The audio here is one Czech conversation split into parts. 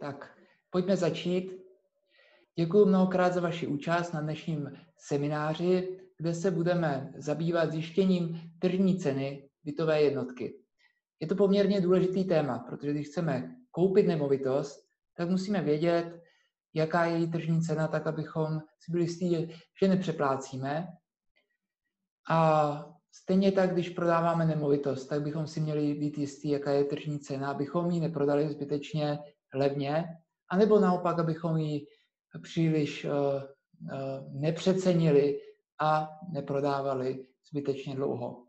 Tak pojďme začít. Děkuji mnohokrát za vaši účast na dnešním semináři, kde se budeme zabývat zjištěním tržní ceny bytové jednotky. Je to poměrně důležitý téma, protože když chceme koupit nemovitost, tak musíme vědět, jaká je její tržní cena, tak abychom si byli jistí, že nepřeplácíme. A stejně tak, když prodáváme nemovitost, tak bychom si měli být jistí, jaká je tržní cena, abychom ji neprodali zbytečně levně, anebo naopak, abychom ji příliš uh, uh, nepřecenili a neprodávali zbytečně dlouho.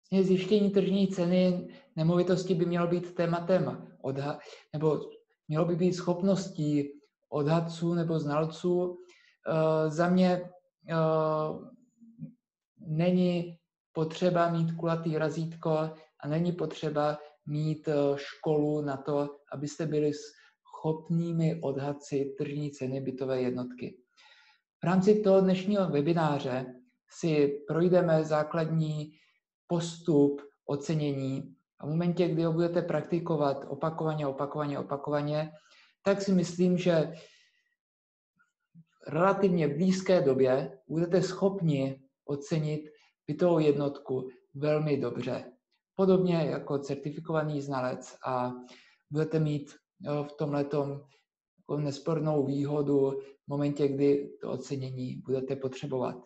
Vlastně zjištění tržní ceny nemovitosti by mělo být tématem odha- nebo mělo by být schopností odhadců nebo znalců. Uh, za mě uh, není potřeba mít kulatý razítko a není potřeba mít eh, školu na to, abyste byli schopnými odhadci tržní ceny bytové jednotky. V rámci toho dnešního webináře si projdeme základní postup ocenění a v momentě, kdy ho budete praktikovat opakovaně, opakovaně, opakovaně, tak si myslím, že v relativně blízké době budete schopni ocenit bytovou jednotku velmi dobře podobně jako certifikovaný znalec a budete mít v tom letom nespornou výhodu v momentě, kdy to ocenění budete potřebovat.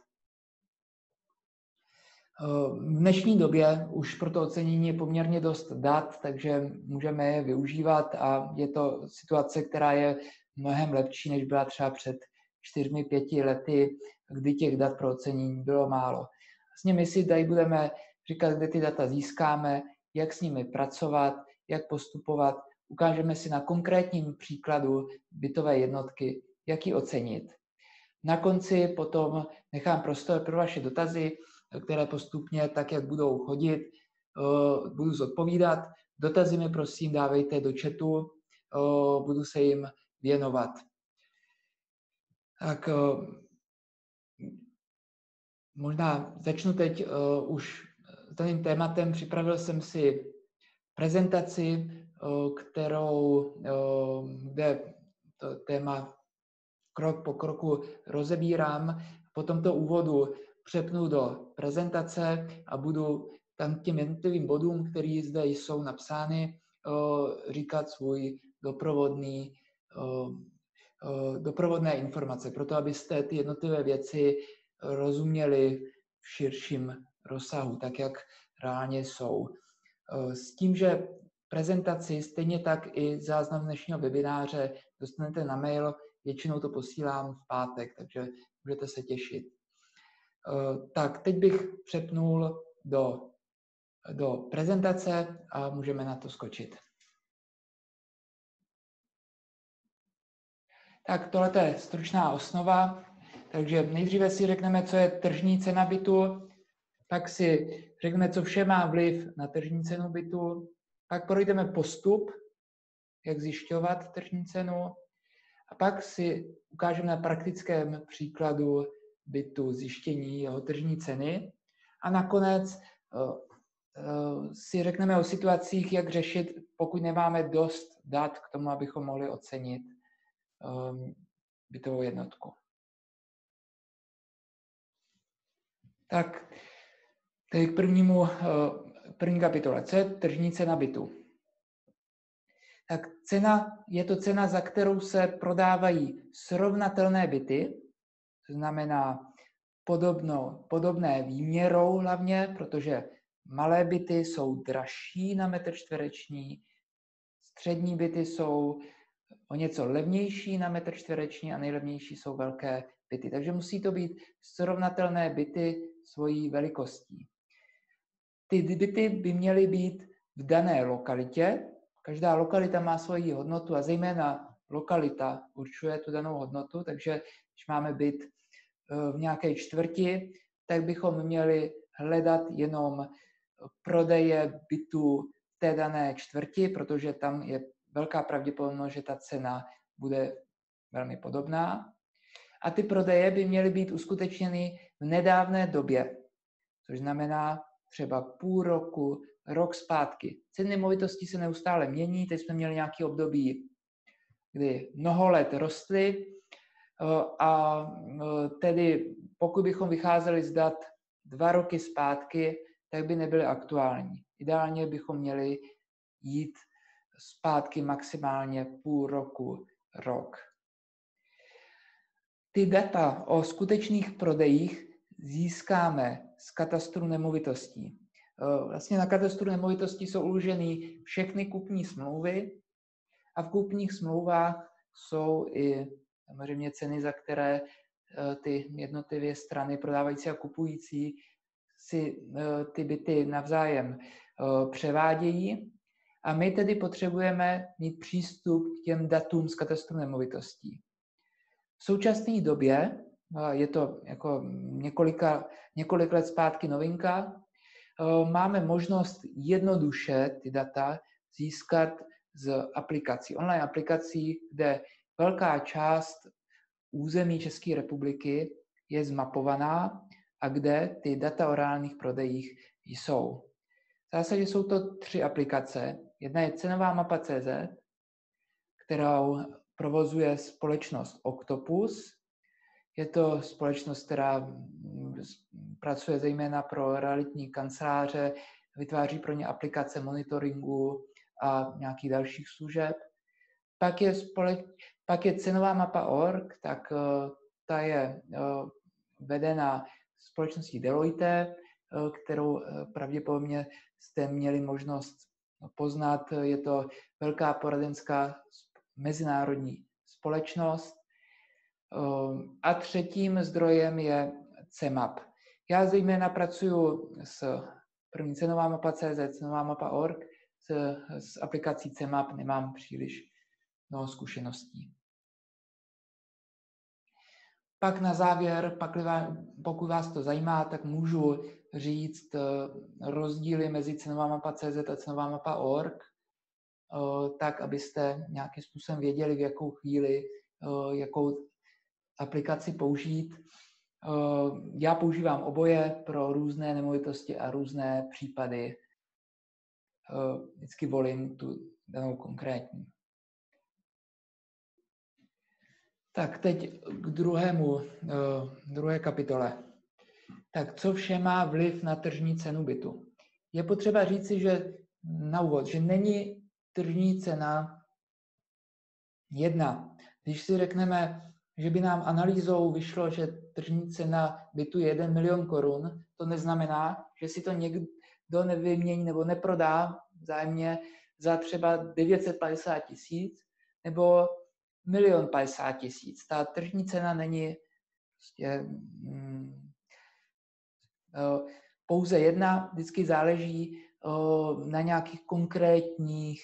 V dnešní době už pro to ocenění je poměrně dost dat, takže můžeme je využívat a je to situace, která je mnohem lepší, než byla třeba před čtyřmi, pěti lety, kdy těch dat pro ocenění bylo málo. Vlastně my si tady budeme říkat, kde ty data získáme, jak s nimi pracovat, jak postupovat. Ukážeme si na konkrétním příkladu bytové jednotky, jak ji ocenit. Na konci potom nechám prostor pro vaše dotazy, které postupně, tak jak budou chodit, eh, budu zodpovídat. Dotazy mi prosím dávejte do chatu, eh, budu se jim věnovat. Tak eh, možná začnu teď už daným tématem připravil jsem si prezentaci, kterou, kde to téma krok po kroku rozebírám. Po tomto úvodu přepnu do prezentace a budu tam těm jednotlivým bodům, které zde jsou napsány, říkat svůj doprovodný, doprovodné informace, proto abyste ty jednotlivé věci rozuměli v širším rozsahu, tak jak reálně jsou. Eh, s tím, že prezentaci, stejně tak i záznam dnešního webináře dostanete na mail, většinou to posílám v pátek, takže můžete se těšit. Eh, tak, teď bych přepnul do, do prezentace a můžeme na to skočit. Tak tohle je stručná osnova, takže nejdříve si řekneme, co je tržní cena bytu, pak si řekneme, co vše má vliv na tržní cenu bytu, pak projdeme postup, jak zjišťovat tržní cenu. A pak si ukážeme na praktickém příkladu bytu zjištění jeho tržní ceny. A nakonec uh, uh, si řekneme o situacích, jak řešit, pokud nemáme dost dat k tomu, abychom mohli ocenit um, bytovou jednotku. Tak Tedy k prvnímu, eh, první kapitole. Co je tržní cena bytu? Tak cena, je to cena, za kterou se prodávají srovnatelné byty, to znamená podobno, podobné výměrou hlavně, protože malé byty jsou dražší na metr čtvereční, střední byty jsou o něco levnější na metr čtvereční a nejlevnější jsou velké byty. Takže musí to být srovnatelné byty svojí velikostí. Ty byty by měly být v dané lokalitě. Každá lokalita má svoji hodnotu a zejména lokalita určuje tu danou hodnotu, takže když máme byt eh, v nějaké čtvrti, tak bychom měli hledat jenom prodeje bytu v té dané čtvrti, protože tam je velká pravděpodobnost, že ta cena bude velmi podobná. A ty prodeje by měly být uskutečněny v nedávné době, což znamená třeba půl roku, rok zpátky. Ceny nemovitostí se neustále mění, teď jsme měli nějaký období, kdy mnoho let rostly eh, a eh, tedy pokud bychom vycházeli z dat dva roky zpátky, tak by nebyly aktuální. Ideálně bychom měli jít zpátky maximálně půl roku, rok. Ty data o skutečných prodejích získáme z katastru nemovitostí. Eh, vlastně na katastru nemovitostí jsou uloženy všechny kupní smlouvy a v kupních smlouvách jsou i samozřejmě ceny, za které eh, ty jednotlivé strany prodávající a kupující si eh, ty byty navzájem převádějí. A my tedy potřebujeme mít přístup k těm datům z katastru nemovitostí. V současné době, je to jako několika, několik let zpátky novinka, máme možnost jednoduše ty data získat z aplikací, online aplikací, kde velká část území České republiky je zmapovaná a kde ty data o reálných prodejích jsou. V zásadě jsou to tři aplikace. Jedna je cenová mapa CZ, kterou provozuje společnost Octopus. Je to společnost, která mm, pracuje zejména pro realitní kanceláře, vytváří pro ně aplikace monitoringu a nějakých dalších služeb. Pak je, společ, pak je cenová mapa org, tak uh, ta je uh, vedena společností Deloitte, uh, kterou pravděpodobně jste měli možnost poznat. Je to velká poradenská mezinárodní společnost. Ehm, a třetím zdrojem je CEMAP. Já zejména pracuji s první cenová mapa CZ, cenová mapa org, s, s aplikací CEMAP nemám příliš mnoho zkušeností. Pak na závěr, pak, pokud vás to zajímá, tak můžu říct eh, rozdíly mezi cenová mapa CZ a cenová mapa org. Eh, tak abyste nějakým způsobem věděli, v jakou chvíli, eh, jakou aplikaci použít. Eh, já používám oboje pro různé nemovitosti a různé případy. Vždycky volím tu danou konkrétní. Tak teď k druhému, druhé kapitole. Tak co vše má vliv na tržní cenu bytu? Je potřeba říci, že na úvod, že není tržní cena jedna. Když si řekneme, že by nám analýzou vyšlo, že tržní cena bytu je 1 milion korun, to neznamená, že si to někdo nevymění nebo neprodá vzájemně za třeba 950 tisíc nebo milion 50 tisíc. Ta tržní cena není prostě, hmm, pouze jedna, vždycky záleží na nějakých konkrétních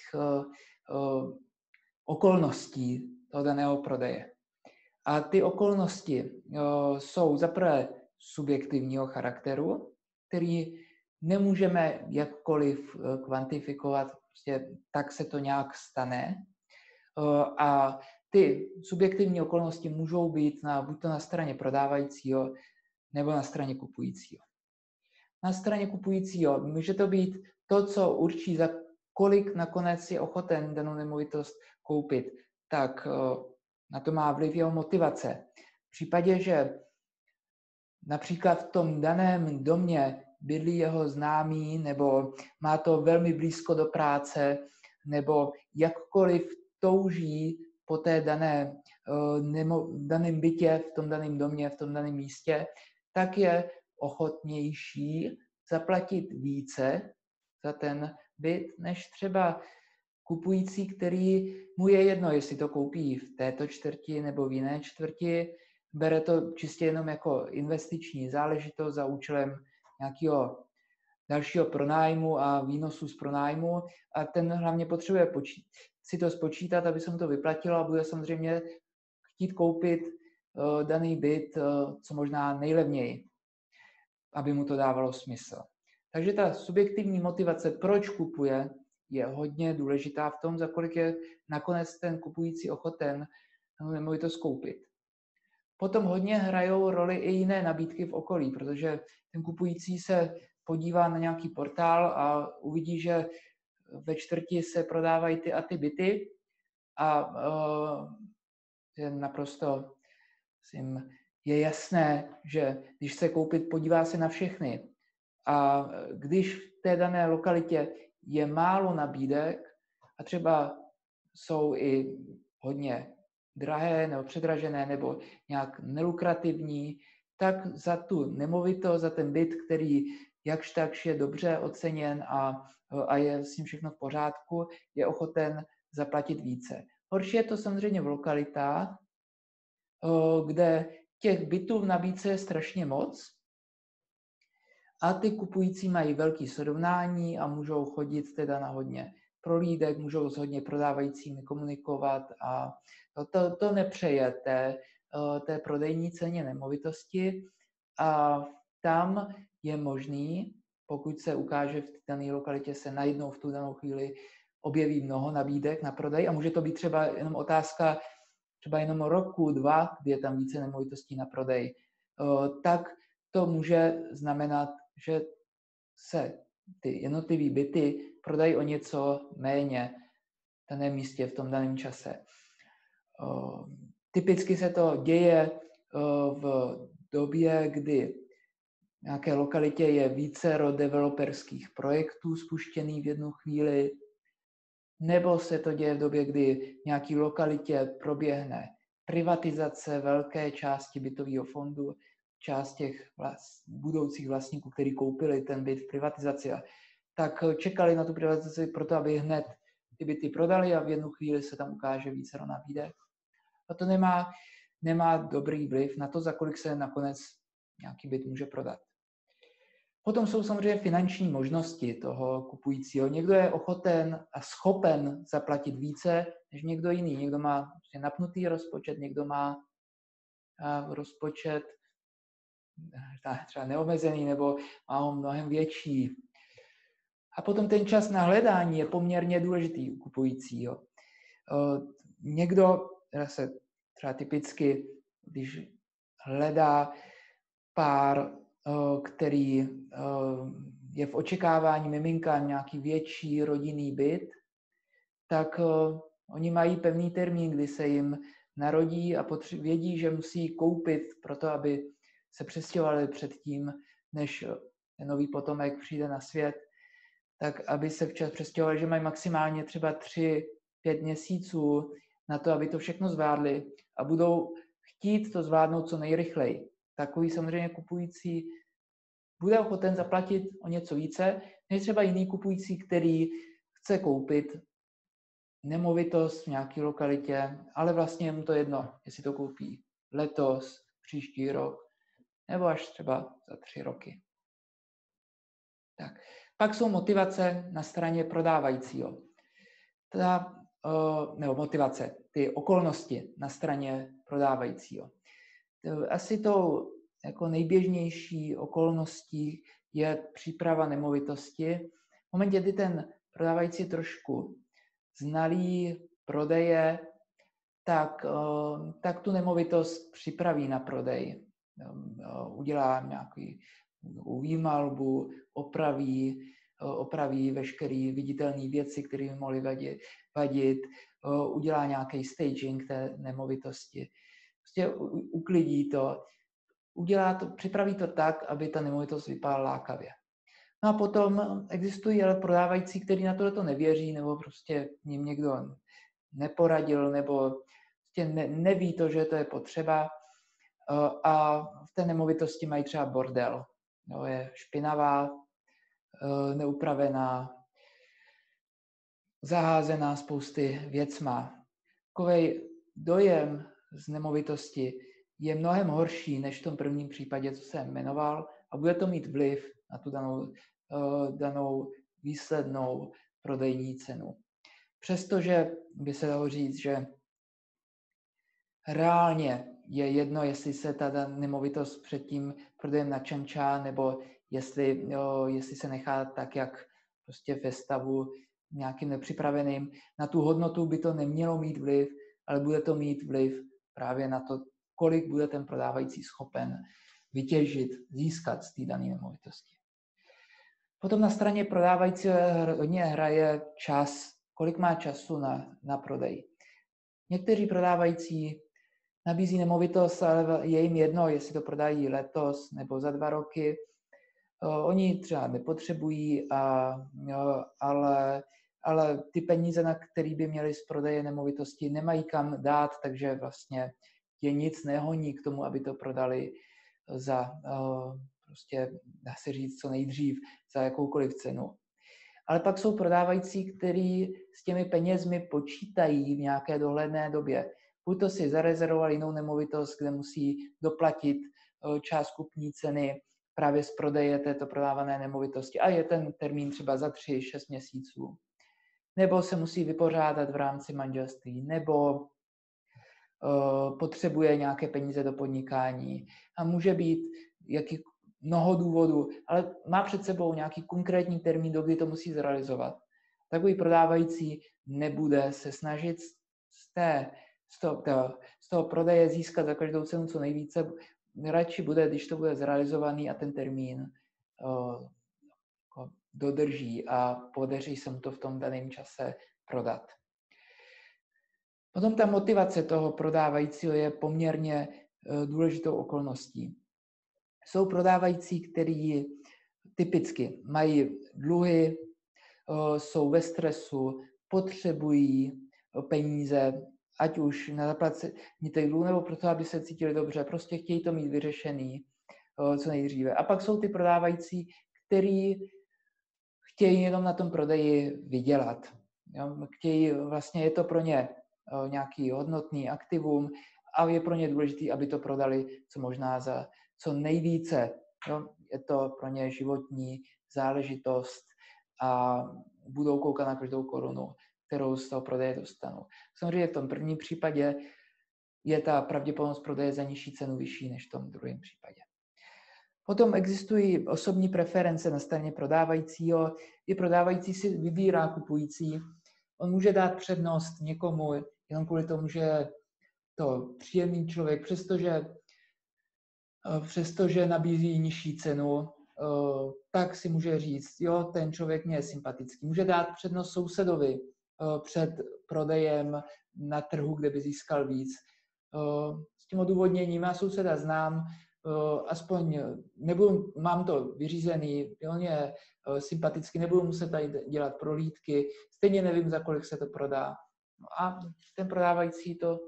okolností toho daného prodeje. A ty okolnosti jsou zaprvé subjektivního charakteru, který nemůžeme jakkoliv e, kvantifikovat, prostě tak se to nějak stane. A ty subjektivní okolnosti můžou být na, buď to na straně prodávajícího, nebo na straně kupujícího na straně kupujícího. Může to být to, co určí, za kolik nakonec je ochoten danou nemovitost koupit. Tak eh, na to má vliv jeho motivace. V případě, že například v tom daném domě bydlí jeho známý, nebo má to velmi blízko do práce, nebo jakkoliv touží po té dané, uh, nemo, daném bytě, v tom daném domě, v tom daném místě, tak je ochotnější zaplatit více za ten byt, než třeba kupující, který mu je jedno, jestli to koupí v této čtvrti nebo v jiné čtvrti, bere to čistě jenom jako investiční záležitost za účelem nějakého dalšího pronájmu a výnosu z pronájmu a ten hlavně potřebuje počít, si to spočítat, aby se mu to vyplatilo a bude samozřejmě chtít koupit uh, daný byt uh, co možná nejlevněji aby mu to dávalo smysl. Takže ta subjektivní motivace, proč kupuje, je hodně důležitá v tom, za kolik je nakonec ten kupující ochoten to skoupit. Potom hodně hrajou roli i jiné nabídky v okolí, protože ten kupující se podívá na nějaký portál a uvidí, že ve čtvrti se prodávají ty a ty byty a uh, je naprosto myslím, je jasné, že když chce koupit, podívá se na všechny. A když v té dané lokalitě je málo nabídek a třeba jsou i hodně drahé nebo předražené nebo nějak nelukrativní, tak za tu nemovitost, za ten byt, který jakž takž je dobře oceněn a, a je s ním všechno v pořádku, je ochoten zaplatit více. Horší je to samozřejmě v lokalitách, kde těch bytů v nabídce je strašně moc a ty kupující mají velký srovnání a můžou chodit teda na hodně prolídek, můžou s hodně prodávajícími komunikovat a to, to nepřeje té, té prodejní ceně nemovitosti. A tam je možný, pokud se ukáže v dané lokalitě se najednou v tu danou chvíli objeví mnoho nabídek na prodej. A může to být třeba jenom otázka třeba jenom roku, dva, kdy je tam více nemovitostí na prodej, tak to může znamenat, že se ty jednotlivé byty prodají o něco méně v daném místě v tom daném čase. Typicky se to děje v době, kdy v nějaké lokalitě je více developerských projektů spuštěný v jednu chvíli, nebo se to děje v době, kdy v nějaké lokalitě proběhne privatizace velké části bytového fondu, část těch vlast, budoucích vlastníků, kteří koupili ten byt v privatizaci, tak čekali na tu privatizaci proto, aby hned ty byty prodali a v jednu chvíli se tam ukáže více nabídek. A to nemá, nemá dobrý vliv na to, za kolik se nakonec nějaký byt může prodat. Potom jsou samozřejmě finanční možnosti toho kupujícího. Někdo je ochoten a schopen zaplatit více než někdo jiný. Někdo má napnutý rozpočet, někdo má rozpočet třeba neomezený nebo má ho mnohem větší. A potom ten čas na hledání je poměrně důležitý u kupujícího. Někdo, se třeba typicky, když hledá pár který je v očekávání miminka nějaký větší rodinný byt, tak oni mají pevný termín, kdy se jim narodí a vědí, že musí koupit pro to, aby se přestěhovali předtím, než ten nový potomek přijde na svět, tak aby se včas přestěhovali, že mají maximálně třeba tři, pět měsíců na to, aby to všechno zvládli a budou chtít to zvládnout co nejrychleji. Takový samozřejmě kupující bude ochoten zaplatit o něco více, než třeba jiný kupující, který chce koupit nemovitost v nějaké lokalitě, ale vlastně je mu to jedno, jestli to koupí letos, příští rok, nebo až třeba za tři roky. Tak. Pak jsou motivace na straně prodávajícího. Ta, nebo motivace, ty okolnosti na straně prodávajícího. Eh, asi tou jako nejběžnější okolností je příprava nemovitosti. V momentě, kdy ten prodávající trošku znalý prodeje, tak, eh, tak tu nemovitost připraví na prodej. Eh, udělá nějaký výmalbu, opraví, opraví veškeré viditelné věci, které by mohly vadit, vadit, udělá nějaký staging té nemovitosti prostě uklidí to, udělá to, připraví to tak, aby ta nemovitost vypadala lákavě. No a potom existují ale prodávající, kteří na tohle to nevěří, nebo prostě ním někdo neporadil, nebo prostě ne, neví to, že to je potřeba eh, a v té nemovitosti mají třeba bordel. No, je špinavá, eh, neupravená, zaházená spousty věcma. Takový dojem z nemovitosti je mnohem horší než v tom prvním případě, co jsem jmenoval, a bude to mít vliv na tu danou, uh, danou výslednou prodejní cenu. Přestože by se dalo říct, že reálně je jedno, jestli se ta nemovitost před tím prodejem načančá, nebo jestli, jo, jestli se nechá tak, jak prostě ve stavu nějakým nepřipraveným. Na tu hodnotu by to nemělo mít vliv, ale bude to mít vliv právě na to, kolik bude ten prodávající schopen vytěžit, získat z té dané nemovitosti. Potom na straně prodávající hodně hraje čas, kolik má času na, na prodej. Někteří prodávající nabízí nemovitost, ale je jim jedno, jestli to prodají letos nebo za dva roky. Oni třeba nepotřebují, a, ale, ale ty peníze, na které by měli z prodeje nemovitosti, nemají kam dát, takže vlastně je nic nehoní k tomu, aby to prodali za prostě, dá se říct, co nejdřív, za jakoukoliv cenu. Ale pak jsou prodávající, kteří s těmi penězmi počítají v nějaké dohledné době. Buď to si zarezervovali jinou nemovitost, kde musí doplatit část kupní ceny právě z prodeje této prodávané nemovitosti a je ten termín třeba za 3-6 měsíců. Nebo se musí vypořádat v rámci manželství, nebo uh, potřebuje nějaké peníze do podnikání. A může být jaký, mnoho důvodů, ale má před sebou nějaký konkrétní termín, do kdy to musí zrealizovat. Takový prodávající nebude se snažit z, té, z, toho, z toho prodeje získat za každou cenu co nejvíce, radši bude, když to bude zrealizovaný a ten termín uh, dodrží a podaří se mu to v tom daném čase prodat. Potom ta motivace toho prodávajícího je poměrně uh, důležitou okolností. Jsou prodávající, kteří typicky mají dluhy, uh, jsou ve stresu, potřebují peníze, ať už na zaplacení dluhů, nebo proto, aby se cítili dobře. Prostě chtějí to mít vyřešený co nejdříve. A pak jsou ty prodávající, který chtějí jenom na tom prodeji vydělat. Chtějí, vlastně je to pro ně nějaký hodnotný aktivum a je pro ně důležité, aby to prodali co možná za co nejvíce. Je to pro ně životní záležitost a budou koukat na každou korunu kterou z toho prodeje dostanu. Samozřejmě v tom prvním případě je ta pravděpodobnost prodeje za nižší cenu vyšší než v tom druhém případě. Potom existují osobní preference na straně prodávajícího. I prodávající si vybírá kupující. On může dát přednost někomu jenom kvůli tomu, že to příjemný člověk, přestože, přestože nabízí nižší cenu, tak si může říct, jo, ten člověk mě je sympatický. Může dát přednost sousedovi, Eh, před prodejem na trhu, kde by získal víc. Eh, s tím odůvodněním já souseda znám, eh, aspoň nebudu, mám to vyřízený, on je sympatický, nebudu muset tady dělat prohlídky, stejně nevím, za kolik se to prodá. No a ten prodávající to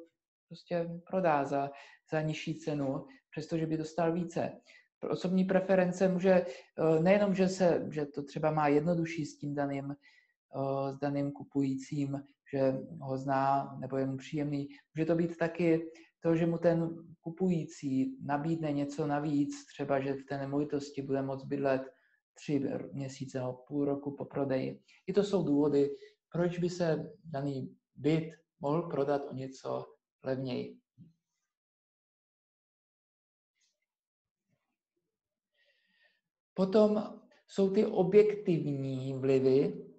prostě prodá za, za nižší cenu, přestože by dostal více. Osobní preference může nejenom, že, se, že to třeba má jednodušší s tím daným s daným kupujícím, že ho zná nebo je mu příjemný. Může to být taky to, že mu ten kupující nabídne něco navíc, třeba, že v té nemovitosti bude moct bydlet tři měsíce nebo půl roku po prodeji. I to jsou důvody, proč by se daný byt mohl prodat o něco levněji. Potom jsou ty objektivní vlivy, Eh,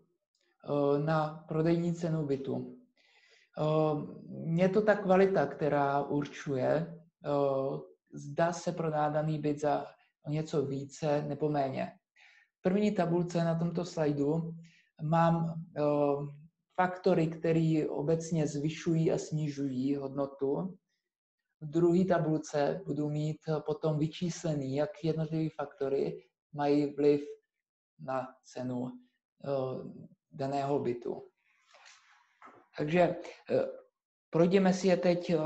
na prodejní cenu bytu. Eh, je to ta kvalita, která určuje, eh, zda se prodá daný byt za něco více nebo méně. V první tabulce na tomto slajdu mám faktory, které obecně zvyšují a snižují hodnotu. V druhé tabulce budu mít potom vyčíslený, jak jednotlivé faktory mají vliv na cenu daného bytu. Takže eh, projdeme si je teď eh,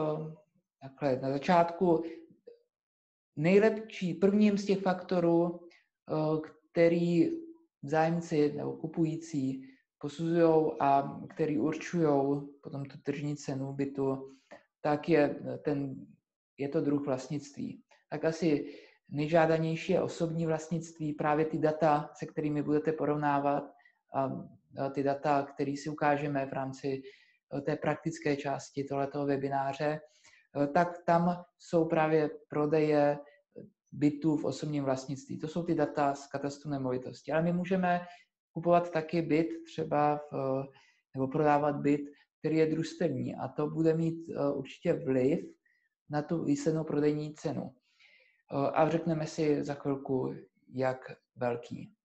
takhle na začátku. Nejlepší, prvním z těch faktorů, eh, který zájemci nebo kupující posuzují a který určují potom tu tržní cenu bytu, tak je, ten, je to druh vlastnictví. Tak asi nejžádanější je osobní vlastnictví, právě ty data, se kterými budete porovnávat a ty data, které si ukážeme v rámci eh, té praktické části tohoto webináře, eh, tak tam jsou právě prodeje bytů v osobním vlastnictví. To jsou ty data z katastru nemovitosti. Ale my můžeme kupovat taky byt třeba v, nebo prodávat byt, který je družstevní a to bude mít eh, určitě vliv na tu výslednou prodejní cenu. A řekneme si za chvilku, jak velký.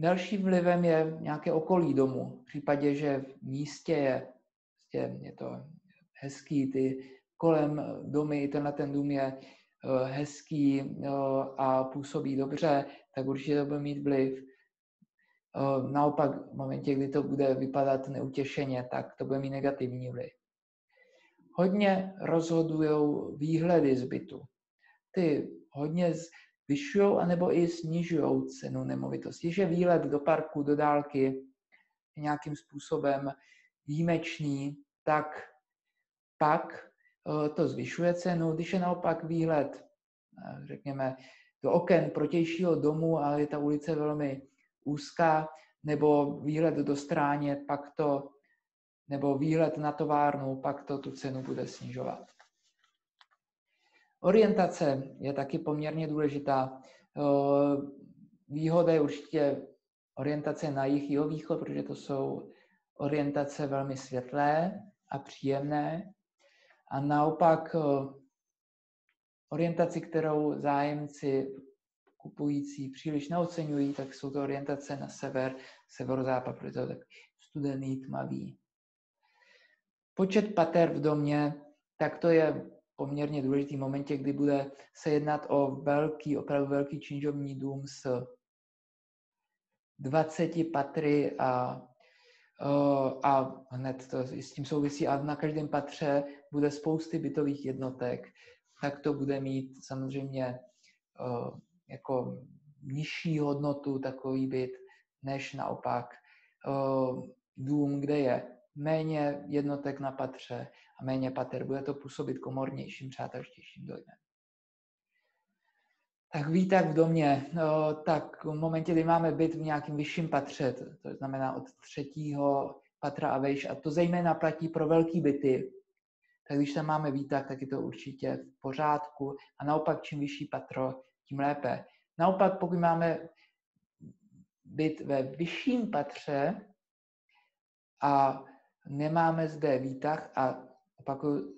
Další vlivem je nějaké okolí domu. V případě, že v místě je, prostě je to hezký, ty kolem domy, tenhle ten dům je eh, hezký eh, a působí dobře, tak určitě to bude mít vliv. Eh, naopak v momentě, kdy to bude vypadat neutěšeně, tak to bude mít negativní vliv. Hodně rozhodují výhledy zbytu. Ty hodně zvyšují anebo i snižují cenu nemovitosti. Že výlet do parku, do dálky je nějakým způsobem výjimečný, tak pak eh, to zvyšuje cenu. Když je naopak výhled, eh, řekněme, do oken protějšího domu, ale je ta ulice velmi úzká, nebo výhled do stráně, pak to, nebo výhled na továrnu, pak to tu cenu bude snižovat. Orientace je taky poměrně důležitá. Výhoda je určitě orientace na jich jihovýchod, protože to jsou orientace velmi světlé a příjemné. A naopak orientaci, kterou zájemci kupující příliš neocenují, tak jsou to orientace na sever, severozápad, protože to je tak studený, tmavý. Počet pater v domě, tak to je poměrně důležitý momentě, kdy bude se jednat o velký, opravdu velký činžovní dům s 20 patry a, a hned to s tím souvisí. A na každém patře bude spousty bytových jednotek, tak to bude mít samozřejmě jako nižší hodnotu takový byt, než naopak dům, kde je méně jednotek na patře a méně pater. Bude to působit komornějším, přátelštějším dojmem. Tak výtah v domě, no, tak v momentě, kdy máme byt v nějakém vyšším patře, to, to znamená od třetího patra a vejš, a to zejména platí pro velké byty, tak když tam máme výtah, tak je to určitě v pořádku a naopak čím vyšší patro, tím lépe. Naopak, pokud máme byt ve vyšším patře a nemáme zde výtah a opakuju,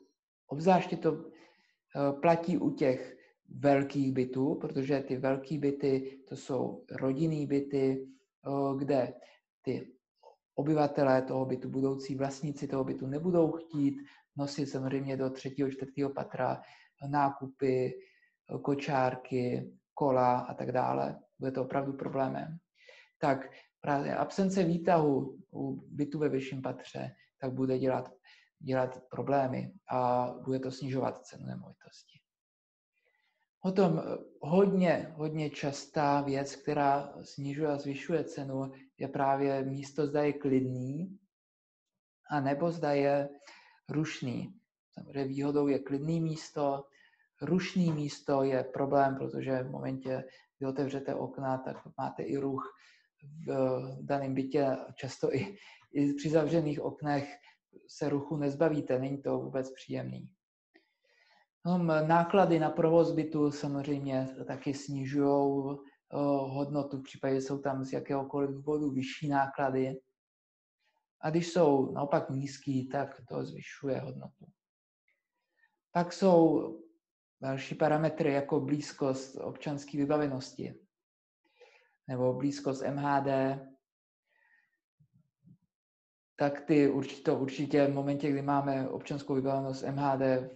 obzvláště to eh, platí u těch velkých bytů, protože ty velké byty, to jsou rodinný byty, eh, kde ty obyvatelé toho bytu, budoucí vlastníci toho bytu nebudou chtít nosit samozřejmě do třetího, čtvrtého patra nákupy, kočárky, kola a tak dále. Bude to opravdu problémem. Tak právě absence výtahu u bytu ve vyšším patře, tak bude dělat, dělat problémy a bude to snižovat cenu nemovitosti. Potom eh, hodně, hodně častá věc, která snižuje a zvyšuje cenu, je právě místo, zda je klidný, a nebo zda je rušný. Samozřejmě výhodou je klidný místo, rušný místo je problém, protože v momentě, kdy otevřete okna, tak máte i ruch v daném bytě, často i, i při zavřených oknech se ruchu nezbavíte, není to vůbec příjemný. No, náklady na provoz bytu samozřejmě taky snižují hodnotu, v případě, jsou tam z jakéhokoliv důvodu vyšší náklady. A když jsou naopak nízký, tak to zvyšuje hodnotu. Pak jsou další parametry jako blízkost občanské vybavenosti nebo blízkost MHD, tak ty určitě, určitě v momentě, kdy máme občanskou vybavenost MHD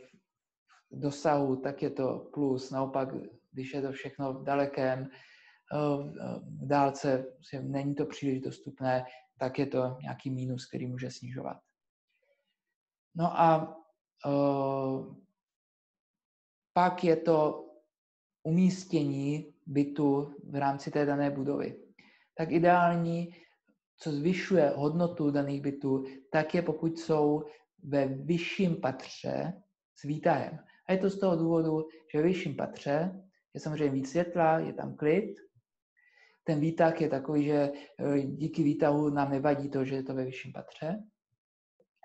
v dosahu, tak je to plus. Naopak, když je to všechno v dalekém, eh, v dálce, není to příliš dostupné, tak je to nějaký mínus, který může snižovat. No a uh, pak je to umístění bytu v rámci té dané budovy. Tak ideální co zvyšuje hodnotu daných bytů, tak je pokud jsou ve vyšším patře s výtahem. A je to z toho důvodu, že ve vyšším patře je samozřejmě víc světla, je tam klid. Ten výtah je takový, že e, díky výtahu nám nevadí to, že je to ve vyšším patře.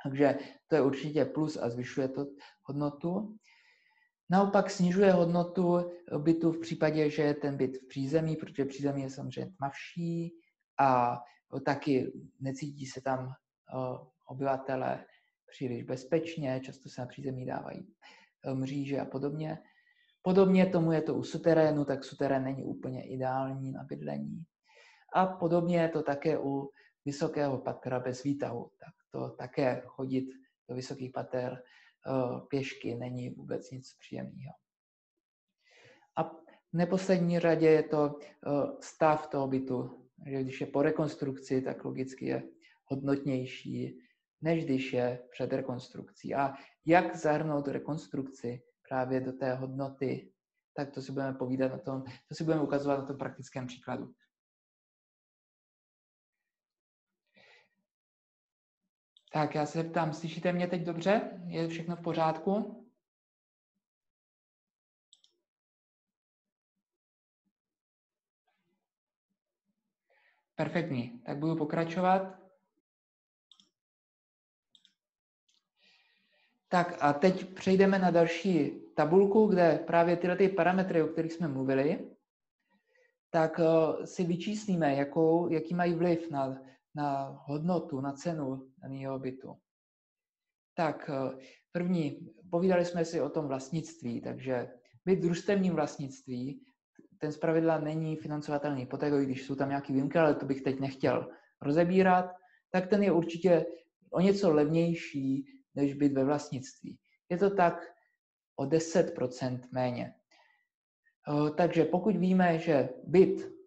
Takže to je určitě plus a zvyšuje to hodnotu. Naopak snižuje hodnotu bytu v případě, že je ten byt v přízemí, protože přízemí je samozřejmě tmavší a taky necítí se tam obyvatele příliš bezpečně, často se na přízemí dávají mříže a podobně. Podobně tomu je to u suterénu, tak suterén není úplně ideální na bydlení. A podobně je to také u vysokého patra bez výtahu. Tak to také chodit do vysokých pater eh, pěšky není vůbec nic příjemného. A v neposlední řadě je to eh, stav toho bytu. Že když je po rekonstrukci, tak logicky je hodnotnější, než když je před rekonstrukcí. A jak zahrnout rekonstrukci právě do té hodnoty, tak to si budeme povídat na tom, to si budeme ukazovat na tom praktickém příkladu. Tak já se ptám, slyšíte mě teď dobře? Je všechno v pořádku? Perfektní, tak budu pokračovat. Tak a teď přejdeme na další tabulku, kde právě tyhle ty parametry, o kterých jsme mluvili, tak uh, si vyčíslíme, jakou, jaký mají vliv na, na hodnotu, na cenu daného bytu. Tak uh, první, povídali jsme si o tom vlastnictví, takže byt družstevním vlastnictví, ten zpravidla není financovatelný hypotékou, když jsou tam nějaký výjimky, ale to bych teď nechtěl rozebírat, tak ten je určitě o něco levnější než byt ve vlastnictví. Je to tak o 10% méně. Takže pokud víme, že byt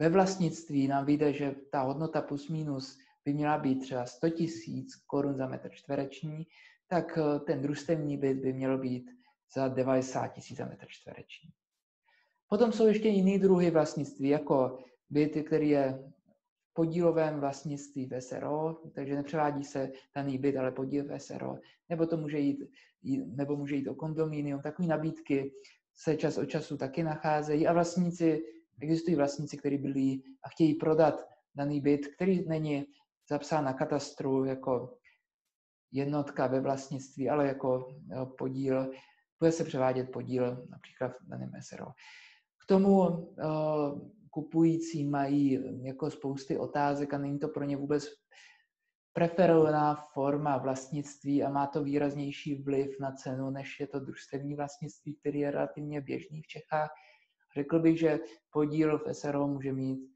ve vlastnictví nám vyjde, že ta hodnota plus minus by měla být třeba 100 000 korun za metr čtvereční, tak ten družstevní byt by měl být za 90 000 za metr čtvereční. Potom jsou ještě jiné druhy vlastnictví, jako byt, který je podílovém vlastnictví v SRO, takže nepřevádí se daný byt, ale podíl v SRO, nebo to může jít, nebo může jít o kondominium. Takové nabídky se čas od času taky nacházejí a vlastníci, existují vlastníci, kteří byli a chtějí prodat daný byt, který není zapsán na katastru jako jednotka ve vlastnictví, ale jako podíl, bude se převádět podíl například v daném SRO. K tomu kupující mají jako spousty otázek a není to pro ně vůbec preferovaná forma vlastnictví a má to výraznější vliv na cenu, než je to družstevní vlastnictví, který je relativně běžný v Čechách. Řekl bych, že podíl v SRO může mít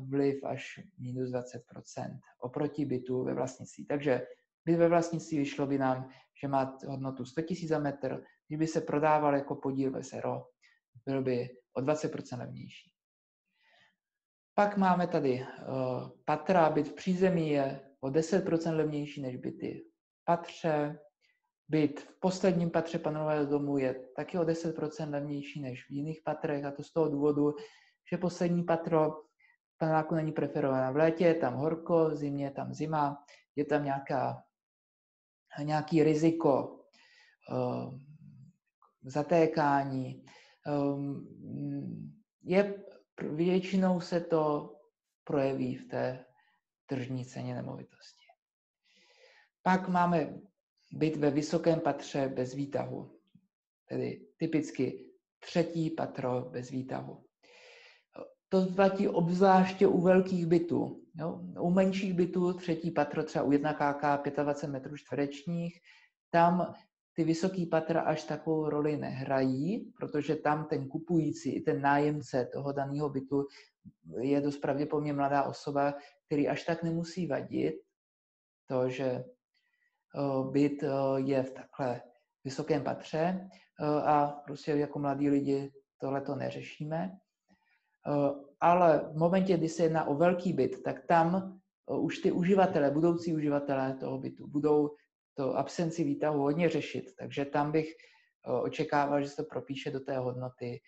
vliv až minus 20% oproti bytu ve vlastnictví. Takže byt ve vlastnictví vyšlo by nám, že má hodnotu 100 000 za metr, kdyby se prodával jako podíl v SRO, byl by o 20% levnější. Pak máme tady uh, patra, byt v přízemí je o 10% levnější než byty v patře. Byt v posledním patře panelového domu je taky o 10% levnější než v jiných patrech a to z toho důvodu, že poslední patro v paneláku není preferované. V létě je tam horko, v zimě je tam zima, je tam nějaká, nějaký riziko uh, zatékání. Um, je většinou se to projeví v té tržní ceně nemovitosti. Pak máme byt ve vysokém patře bez výtahu, tedy typicky třetí patro bez výtahu. To platí obzvláště u velkých bytů. Jo? U menších bytů třetí patro, třeba u 1 KK 25 metrů čtverečních, tam ty vysoký patra až takovou roli nehrají, protože tam ten kupující i ten nájemce toho daného bytu je dost pravděpodobně mladá osoba, který až tak nemusí vadit to, že byt je v takhle vysokém patře a prostě jako mladí lidi tohle to neřešíme. Ale v momentě, kdy se jedná o velký byt, tak tam už ty uživatelé, budoucí uživatelé toho bytu budou to absenci výtahu hodně řešit, takže tam bych očekával, že se to propíše do té hodnoty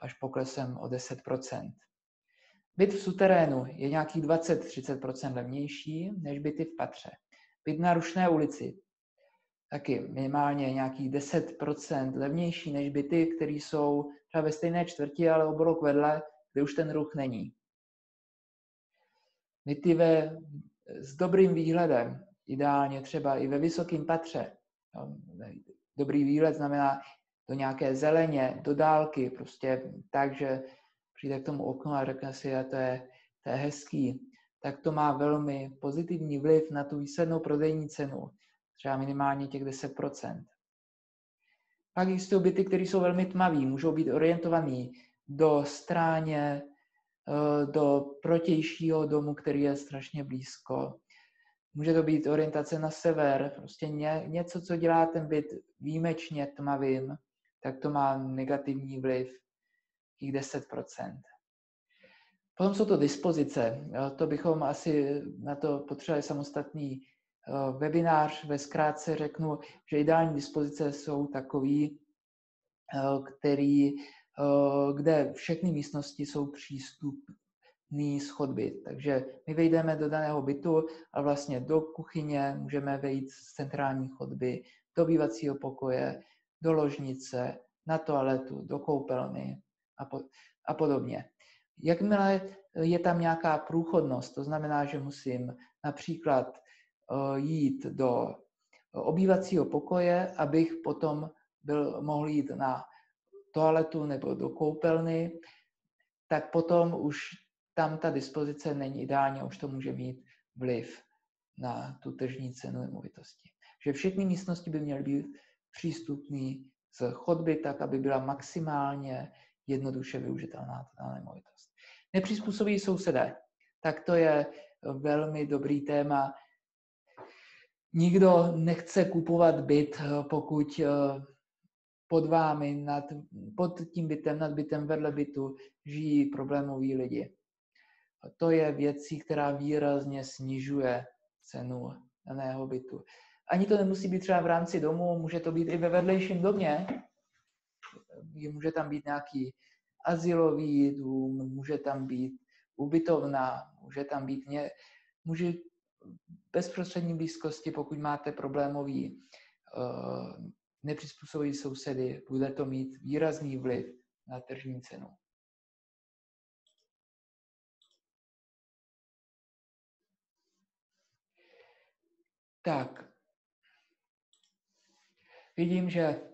až poklesem o 10%. Byt v suterénu je nějakých 20-30% levnější než byty v patře. Byt na rušné ulici taky minimálně nějakých 10% levnější než byty, které jsou třeba ve stejné čtvrti, ale o blok vedle, kde už ten ruch není. Byty ve, s dobrým výhledem, ideálně třeba i ve vysokém patře. Dobrý výhled znamená do nějaké zeleně, do dálky, prostě tak, že přijde k tomu oknu a řekne si, a to je, to je hezký, tak to má velmi pozitivní vliv na tu výslednou prodejní cenu, třeba minimálně těch 10%. Pak existují byty, které jsou velmi tmavé, můžou být orientované do stráně, do protějšího domu, který je strašně blízko. Může to být orientace na sever, prostě ně, něco, co dělá ten byt výjimečně tmavým, tak to má negativní vliv, i 10%. Potom jsou to dispozice. To bychom asi na to potřebovali samostatný eh, webinář. Ve zkrátce řeknu, že ideální dispozice jsou takový, eh, který, eh, kde všechny místnosti jsou přístupné schodby. Takže my vejdeme do daného bytu a vlastně do kuchyně můžeme vejít z centrální chodby, do bývacího pokoje, do ložnice, na toaletu, do koupelny a, po, a podobně. Jakmile je tam nějaká průchodnost, to znamená, že musím například eh, jít do obývacího pokoje, abych potom byl, mohl jít na toaletu nebo do koupelny, tak potom už tam ta dispozice není ideální už to může mít vliv na tu tržní cenu nemovitosti. Že všechny místnosti by měly být přístupné z chodby tak, aby byla maximálně jednoduše využitelná ta nemovitost. Nepřizpůsobiví sousedé. Tak to je velmi dobrý téma. Nikdo nechce kupovat byt, pokud eh, pod vámi, nad, pod tím bytem, nad bytem, vedle bytu žijí problémoví lidi. To je věcí, která výrazně snižuje cenu daného bytu. Ani to nemusí být třeba v rámci domu, může to být i ve vedlejším domě. Může tam být nějaký asilový dům, může tam být ubytovna, může tam být ně, může bezprostřední blízkosti, pokud máte problémový uh, nepřizpůsobivý sousedy, bude to mít výrazný vliv na tržní cenu. Tak, vidím, že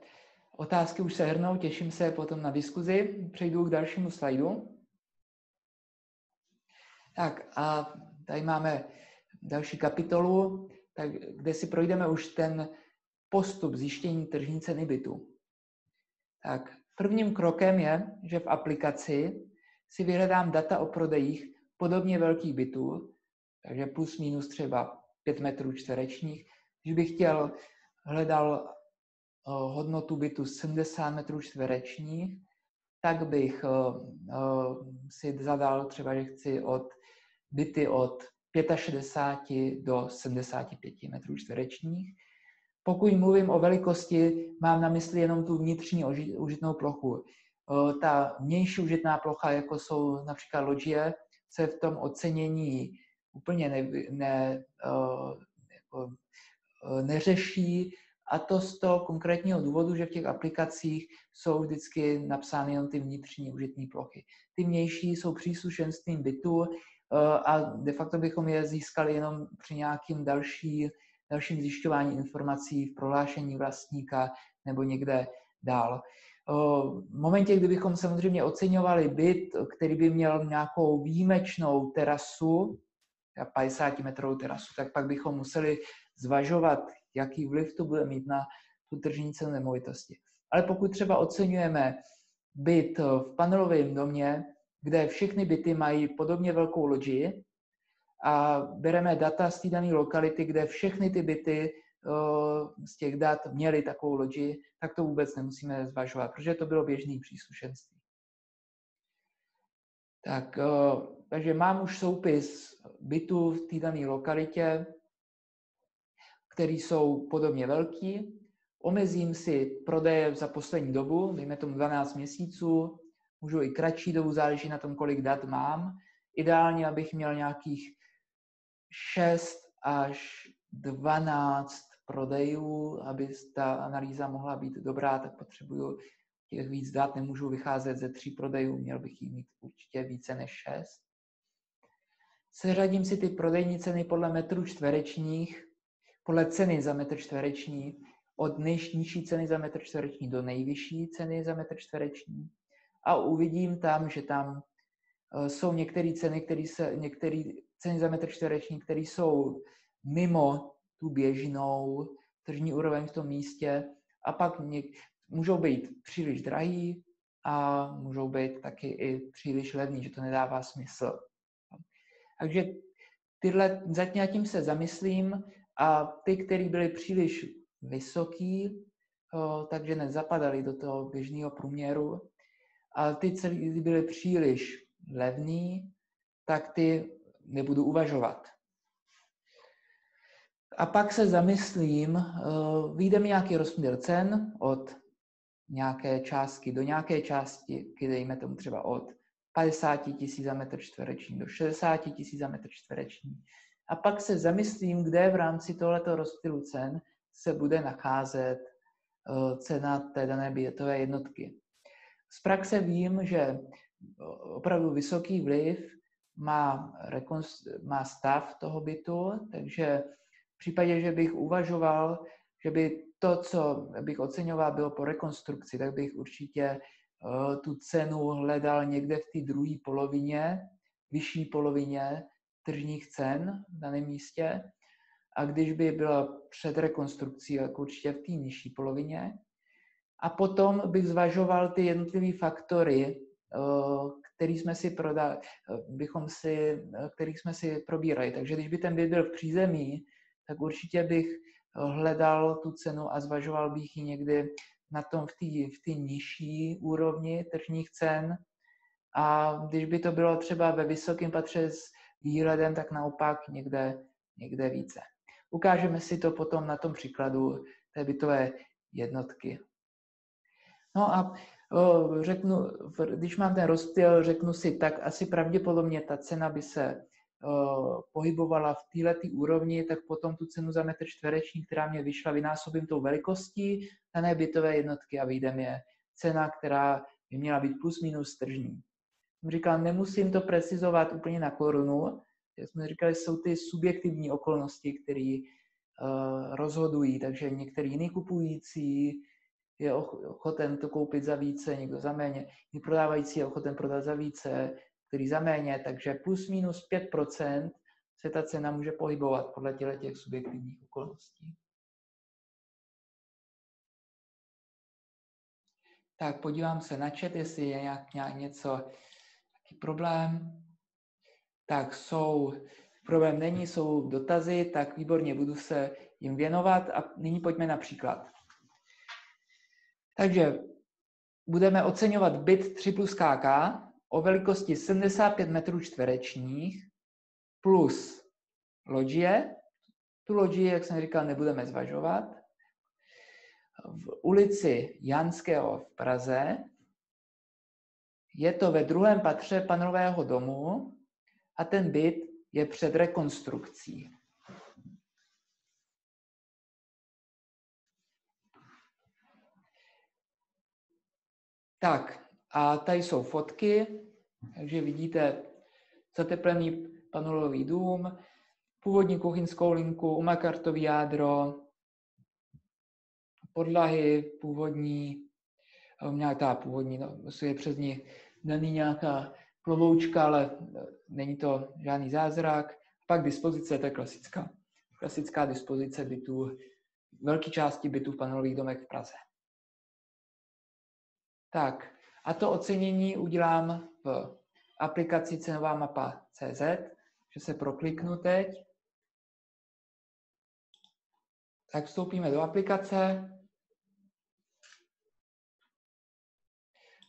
Otázky už se hrnou, těším se potom na diskuzi. Přejdu k dalšímu slajdu. Tak a tady máme další kapitolu, tak, kde si projdeme už ten postup zjištění tržní ceny bytu. Tak prvním krokem je, že v aplikaci si vyhledám data o prodejích podobně velkých bytů, takže plus minus třeba 5 metrů čtverečních. Když bych chtěl, hledal hodnotu bytu 70 metrů čtverečních, tak bych si zadal třeba, že chci od byty od 65 do 75 metrů čtverečních. Pokud mluvím o velikosti, mám na mysli jenom tu vnitřní užitnou plochu. Ta vnější užitná plocha, jako jsou například loďie, se v tom ocenění úplně ne, ne, jako, neřeší, a to z toho konkrétního důvodu, že v těch aplikacích jsou vždycky napsány jenom ty vnitřní užitní plochy. Ty vnější jsou příslušenstvím bytu eh, a de facto bychom je získali jenom při nějakým další, dalším zjišťování informací v prohlášení vlastníka nebo někde dál. Eh, v momentě, kdybychom samozřejmě oceňovali byt, který by měl nějakou výjimečnou terasu, 50 metrovou terasu, tak pak bychom museli zvažovat, jaký vliv to bude mít na tu tržní cenu nemovitosti. Ale pokud třeba oceňujeme byt v panelovém domě, kde všechny byty mají podobně velkou loďi a bereme data z té dané lokality, kde všechny ty byty z těch dat měly takovou loďi, tak to vůbec nemusíme zvažovat, protože to bylo běžný příslušenství. Tak, takže mám už soupis bytu v té dané lokalitě, které jsou podobně velký. Omezím si prodeje za poslední dobu, dejme tomu 12 měsíců, můžu i kratší dobu, záleží na tom, kolik dat mám. Ideálně, abych měl nějakých 6 až 12 prodejů, aby ta analýza mohla být dobrá, tak potřebuju těch víc dat, nemůžu vycházet ze tří prodejů, měl bych jich mít určitě více než šest. Seřadím si ty prodejní ceny podle metrů čtverečních, podle ceny za metr čtvereční, od nejnižší ceny za metr čtvereční do nejvyšší ceny za metr čtvereční a uvidím tam, že tam eh, jsou některé ceny, které se, některé ceny za metr čtvereční, které jsou mimo tu běžnou tržní úroveň v tom místě a pak něk, můžou být příliš drahý a můžou být taky i příliš levný, že to nedává smysl. Takže tyhle, zatím tím se zamyslím a ty, které byly příliš vysoký, takže nezapadaly do toho běžného průměru, a ty, které byly příliš levný, tak ty nebudu uvažovat. A pak se zamyslím, vyjde mi nějaký rozměr cen od nějaké částky do nějaké části, dejme tomu třeba od 50 tisíc za metr čtvereční do 60 tisíc za metr čtvereční. A pak se zamyslím, kde v rámci tohoto rozptylu cen se bude nacházet eh, cena té dané bytové jednotky. Z praxe vím, že eh, opravdu vysoký vliv má, má stav toho bytu, takže v případě, že bych uvažoval, že by to, co bych oceňoval, bylo po rekonstrukci, tak bych určitě eh, tu cenu hledal někde v té druhé polovině, vyšší polovině tržních cen v daném místě. A když by byla před rekonstrukcí, tak určitě v té nižší polovině. A potom bych zvažoval ty jednotlivé faktory, eh, který jsme si prodali, eh, bychom si, kterých jsme si probírali. Takže když by ten byt byl v přízemí, tak určitě bych hledal tu cenu a zvažoval bych ji někdy na tom v té v nižší úrovni tržních cen. A když by to bylo třeba ve vysokém patře s výhledem, tak naopak někde, někde více. Ukážeme si to potom na tom příkladu té bytové jednotky. No a řeknu, když mám ten rozptyl, řeknu si, tak asi pravděpodobně ta cena by se pohybovala v této úrovni, tak potom tu cenu za metr čtvereční, která mě vyšla, vynásobím tou velikostí dané bytové jednotky a vyjde mi cena, která by měla být plus minus tržní. Jsem říkal, nemusím to precizovat úplně na korunu, jak jsme říkali, jsou ty subjektivní okolnosti, které uh, rozhodují, takže některý jiný kupující je ochoten to koupit za více, někdo za méně, jiný prodávající je ochoten prodat za více, který za méně, takže plus minus 5% se ta cena může pohybovat podle těle těch subjektivních okolností. Tak podívám se na chat, jestli je nějak, nějak něco, problém. Tak jsou, problém není, jsou dotazy, tak výborně, budu se jim věnovat a nyní pojďme na příklad. Takže budeme oceňovat byt 3 plus KK, o velikosti 75 metrů čtverečních plus loďie. Tu loďii, jak jsem říkal, nebudeme zvažovat. V ulici Janského v Praze je to ve druhém patře panelového domu a ten byt je před rekonstrukcí. Tak, a tady jsou fotky, takže vidíte zateplený panelový dům, původní kuchyňskou linku, umakartový jádro, podlahy původní, nějaká původní, no, je přes ní není nějaká plovoučka, ale eh, není to žádný zázrak. Pak dispozice, to je klasická. Klasická dispozice bytů, velké části bytů v panelových domech v Praze. Tak, a to ocenění udělám v aplikaci cenová mapa CZ, že se prokliknu teď. Tak vstoupíme do aplikace.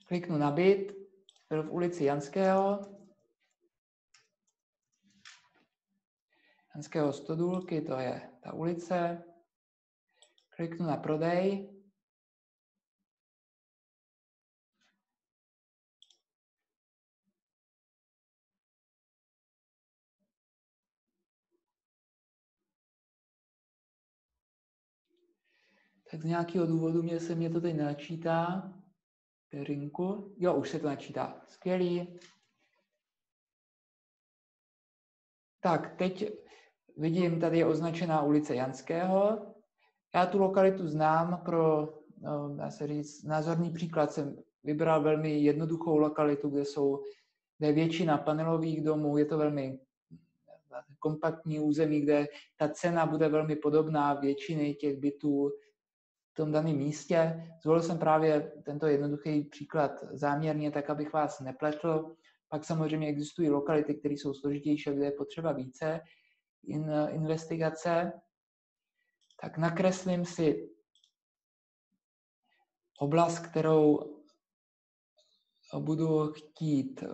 Kliknu na byt, byl v ulici Janského. Janského stodůlky, to je ta ulice. Kliknu na prodej. tak z nějakého důvodu mě se mě to teď načítá. Perinku. Jo, už se to načítá. Skvělý. Tak, teď vidím, tady je označená ulice Janského. Já tu lokalitu znám pro, no, dá se říct, názorný příklad. Jsem vybral velmi jednoduchou lokalitu, kde jsou kde je většina panelových domů, je to velmi kompaktní území, kde ta cena bude velmi podobná většiny těch bytů tom daném místě. Zvolil jsem právě tento jednoduchý příklad záměrně, tak abych vás nepletl. Pak samozřejmě existují lokality, které jsou složitější, kde je potřeba více in, investigace. Tak nakreslím si oblast, kterou budu chtít eh,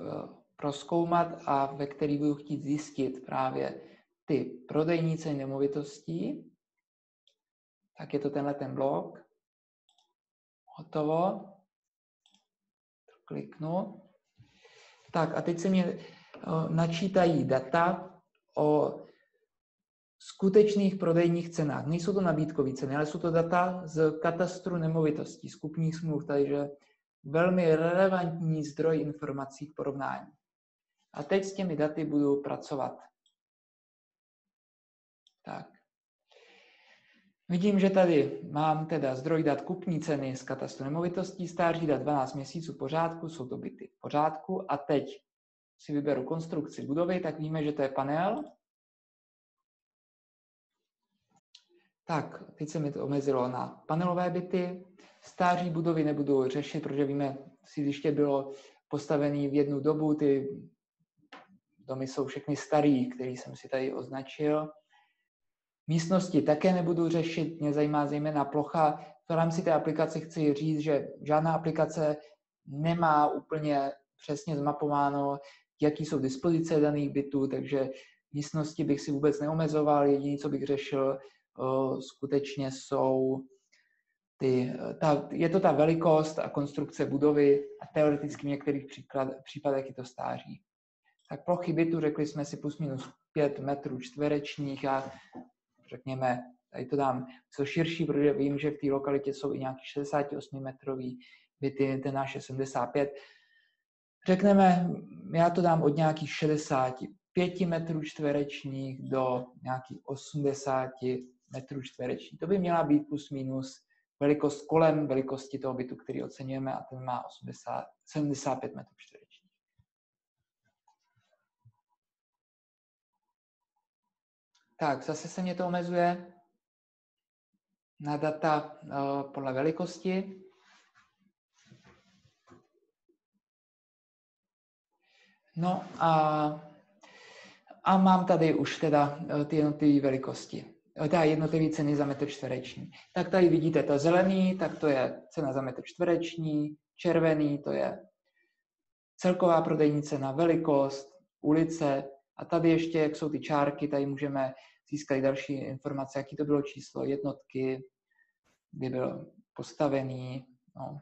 proskoumat a ve který budu chtít zjistit právě ty prodejnice nemovitostí, tak je to tenhle ten blok. Hotovo. Kliknu. Tak a teď se mě načítají data o skutečných prodejních cenách. Nejsou to nabídkové ceny, ale jsou to data z katastru nemovitostí, skupních smluv, takže velmi relevantní zdroj informací k porovnání. A teď s těmi daty budu pracovat. Tak. Vidím, že tady mám teda zdroj dat kupní ceny z katastru nemovitostí, stáří dat 12 měsíců pořádku, jsou to byty v pořádku. A teď si vyberu konstrukci budovy, tak víme, že to je panel. Tak, teď se mi to omezilo na panelové byty. Stáří budovy nebudu řešit, protože víme, sídliště bylo postavené v jednu dobu, ty domy jsou všechny starý, který jsem si tady označil. Místnosti také nebudu řešit, mě zajímá zejména plocha. V rámci té aplikace chci říct, že žádná aplikace nemá úplně přesně zmapováno, jaký jsou dispozice daných bytů, takže místnosti bych si vůbec neomezoval. Jediné, co bych řešil, skutečně jsou ty, ta, je to ta velikost a konstrukce budovy a teoreticky v některých příklad, případech je to stáří. Tak plochy bytu řekli jsme si plus minus 5 metrů čtverečních a řekněme, tady to dám co širší, protože vím, že v té lokalitě jsou i nějaký 68 metrový byty, ten náš je 75. Řekneme, já to dám od nějakých 65 metrů čtverečních do nějakých 80 metrů čtverečních. To by měla být plus minus velikost kolem velikosti toho bytu, který oceňujeme a ten má 80, 75 metrů čtverečních. Tak, zase se mě to omezuje na data uh, podle velikosti. No a, a mám tady už teda uh, ty jednotlivé velikosti. Eh, teda jednotlivé ceny za metr čtvereční. Tak tady vidíte to zelený, tak to je cena za metr čtvereční, červený to je celková prodejní cena, velikost, ulice a tady ještě, jak jsou ty čárky, tady můžeme získat další informace, jaký to bylo číslo jednotky, kdy byl postavený, no,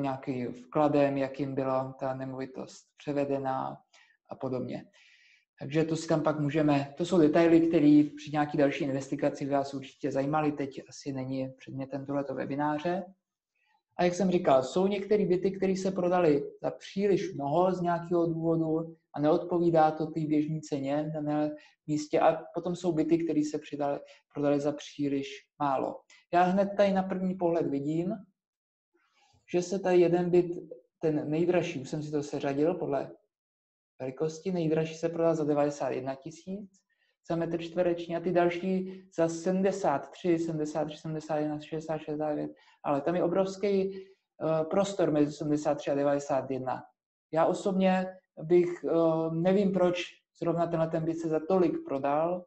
nějaký vkladem, jakým byla ta nemovitost převedená a podobně. Takže to si tam pak můžeme, to jsou detaily, které při nějaké další investigaci vás určitě zajímaly, teď asi není předmětem tohoto webináře. A jak jsem říkal, jsou některé byty, které se prodaly za příliš mnoho z nějakého důvodu a neodpovídá to té běžné ceně na daném místě. A potom jsou byty, které se přidali, prodaly za příliš málo. Já hned tady na první pohled vidím, že se tady jeden byt, ten nejdražší, už jsem si to seřadil podle velikosti, nejdražší se prodal za 91 tisíc za metr čtvereční a ty další za 73, 73, 71, 60, 69, ale tam je obrovský uh, prostor mezi 73 a 91. Já osobně bych, uh, nevím proč zrovna tenhle ten byt se za tolik prodal,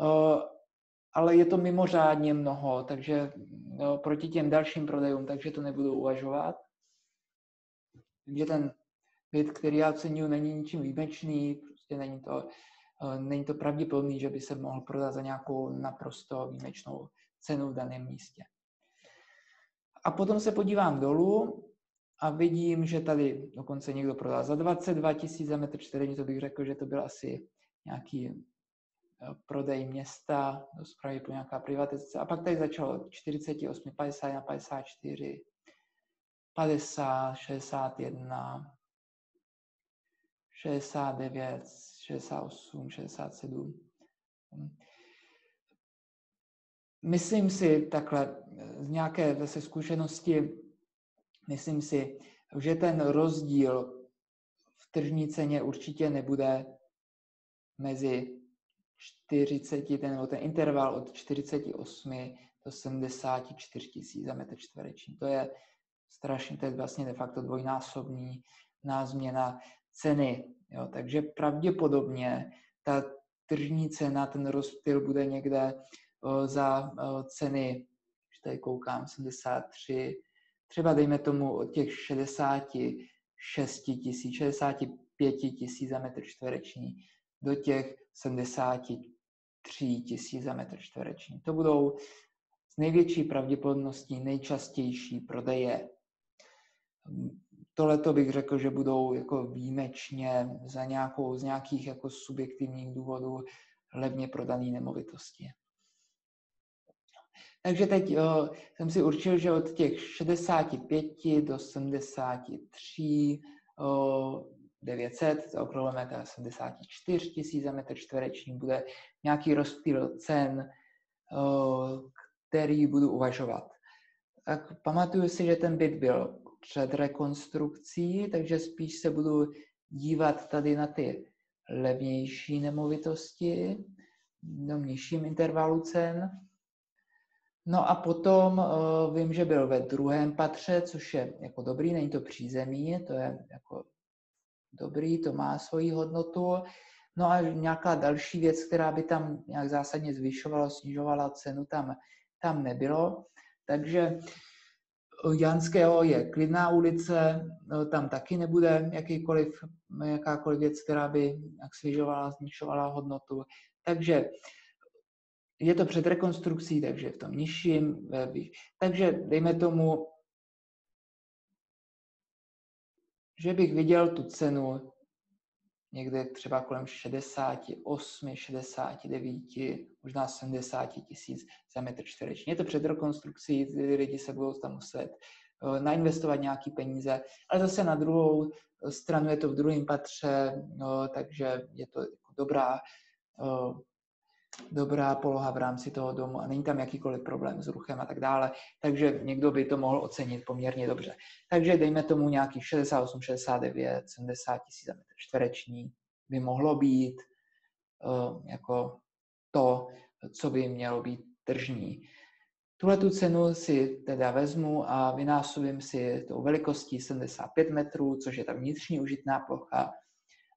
uh, ale je to mimořádně mnoho, takže no, proti těm dalším prodejům, takže to nebudu uvažovat. Takže ten byt, který já oceňuji, není ničím výjimečný, prostě není to, není to pravděpodobný, že by se mohl prodat za nějakou naprosto výjimečnou cenu v daném místě. A potom se podívám dolů a vidím, že tady dokonce někdo prodal za 22 tisíc za metr čtvereční, to bych řekl, že to byl asi nějaký eh, prodej města, do po nějaká privatizace. A pak tady začalo 48, 51, 54, 50, 61, 69, 68, 67. Myslím si takhle z nějaké zase zkušenosti, myslím si, že ten rozdíl v tržní ceně určitě nebude mezi 40, ten, ten interval od 48 do 74 tisíc za metr čtvereční. To je strašně, to je vlastně de facto dvojnásobný změna ceny. Jo, takže pravděpodobně ta tržní cena, ten rozptyl bude někde o, za o, ceny, když tady koukám, 73, třeba dejme tomu od těch 66 tisíc, 65 tisíc za metr čtvereční do těch 73 tisíc za metr čtvereční. To budou s největší pravděpodobností nejčastější prodeje. Tohle to bych řekl, že budou jako výjimečně za nějakou, z nějakých jako subjektivních důvodů levně prodané nemovitosti. Takže teď jo, jsem si určil, že od těch 65 do 73 o, 900, zaokrouhleme teda 74 tisíc za metr čtvereční, bude nějaký rozptyl cen, o, který budu uvažovat. Tak pamatuju si, že ten byt byl před rekonstrukcí, takže spíš se budu dívat tady na ty levnější nemovitosti, do nižším intervalu cen. No a potom uh, vím, že byl ve druhém patře, což je jako dobrý, není to přízemí, to je jako dobrý, to má svoji hodnotu. No a nějaká další věc, která by tam nějak zásadně zvyšovala, snižovala cenu, tam, tam nebylo. Takže Janského je klidná ulice, no, tam taky nebude jakýkoliv, jakákoliv věc, která by jak snižovala, znižovala hodnotu. Takže je to před rekonstrukcí, takže v tom nižším. Takže dejme tomu, že bych viděl tu cenu někde třeba kolem 68, 69, možná 70 tisíc za metr čtvereční. Je to před rekonstrukcí, ty lidi se budou tam muset eh, nainvestovat nějaký peníze, ale zase na druhou stranu je to v druhém patře, no, takže je to jako dobrá, eh, dobrá poloha v rámci toho domu a není tam jakýkoliv problém s ruchem a tak dále, takže někdo by to mohl ocenit poměrně dobře. Takže dejme tomu nějakých 68, 69, 70 tisíc za metr čtvereční by mohlo být uh, jako to, co by mělo být tržní. Tuhle tu cenu si teda vezmu a vynásobím si tou velikostí 75 metrů, což je ta vnitřní užitná plocha,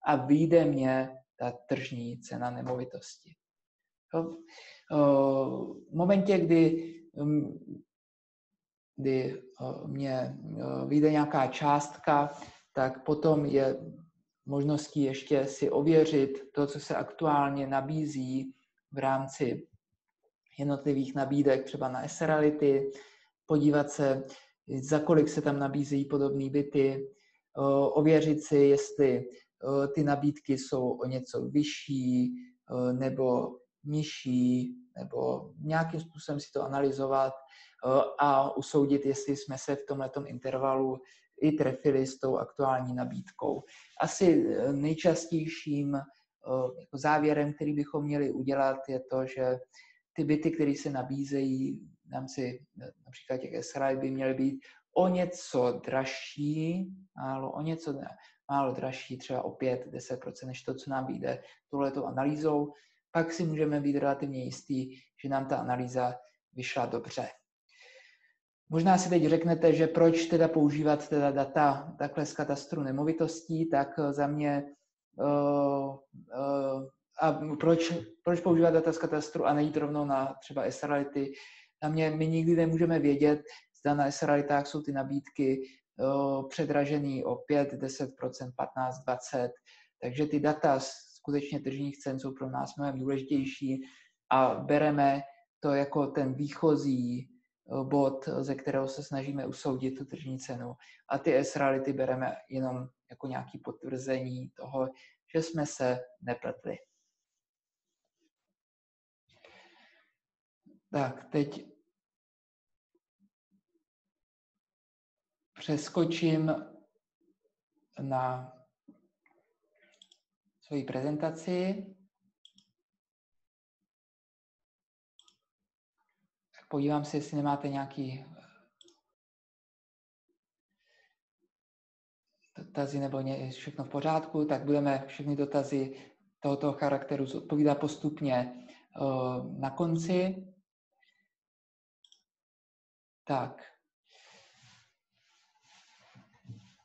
a vyjde mě ta tržní cena nemovitosti. V momentě, kdy, mm, kdy mě vyjde nějaká částka, tak potom je možností ještě si ověřit to, co se aktuálně nabízí v rámci jednotlivých nabídek, třeba na Eserality, podívat se, za kolik se tam nabízejí podobné byty, ověřit si, jestli ty nabídky jsou o něco vyšší nebo nižší, nebo nějakým způsobem si to analyzovat a usoudit, jestli jsme se v tomto intervalu i trefili s tou aktuální nabídkou. Asi nejčastějším jako závěrem, který bychom měli udělat, je to, že ty byty, které se nabízejí v rámci například těch SRI, by měly být o něco dražší, málo, o něco málo dražší, třeba o 5-10%, než to, co nám vyjde touhletou analýzou, pak si můžeme být relativně jistý, že nám ta analýza vyšla dobře. Možná si teď řeknete, že proč teda používat teda data takhle z katastru nemovitostí, tak za mě uh, uh, a proč, proč používat data z katastru a nejít rovnou na třeba SRality. Na mě my nikdy nemůžeme vědět, zda na SRalitách jsou ty nabídky uh, předražený o 5, 10%, 15, 20. Takže ty data z skutečně tržních cen jsou pro nás mnohem důležitější a bereme to jako ten výchozí Eh, bod, ze kterého se snažíme usoudit tu tržní cenu. A ty S-reality bereme jenom jako nějaké potvrzení toho, že jsme se nepletli. Tak, teď přeskočím na svoji prezentaci. podívám se, jestli nemáte nějaký dotazy nebo je všechno v pořádku, tak budeme všechny dotazy tohoto charakteru odpovídat postupně na konci. Tak.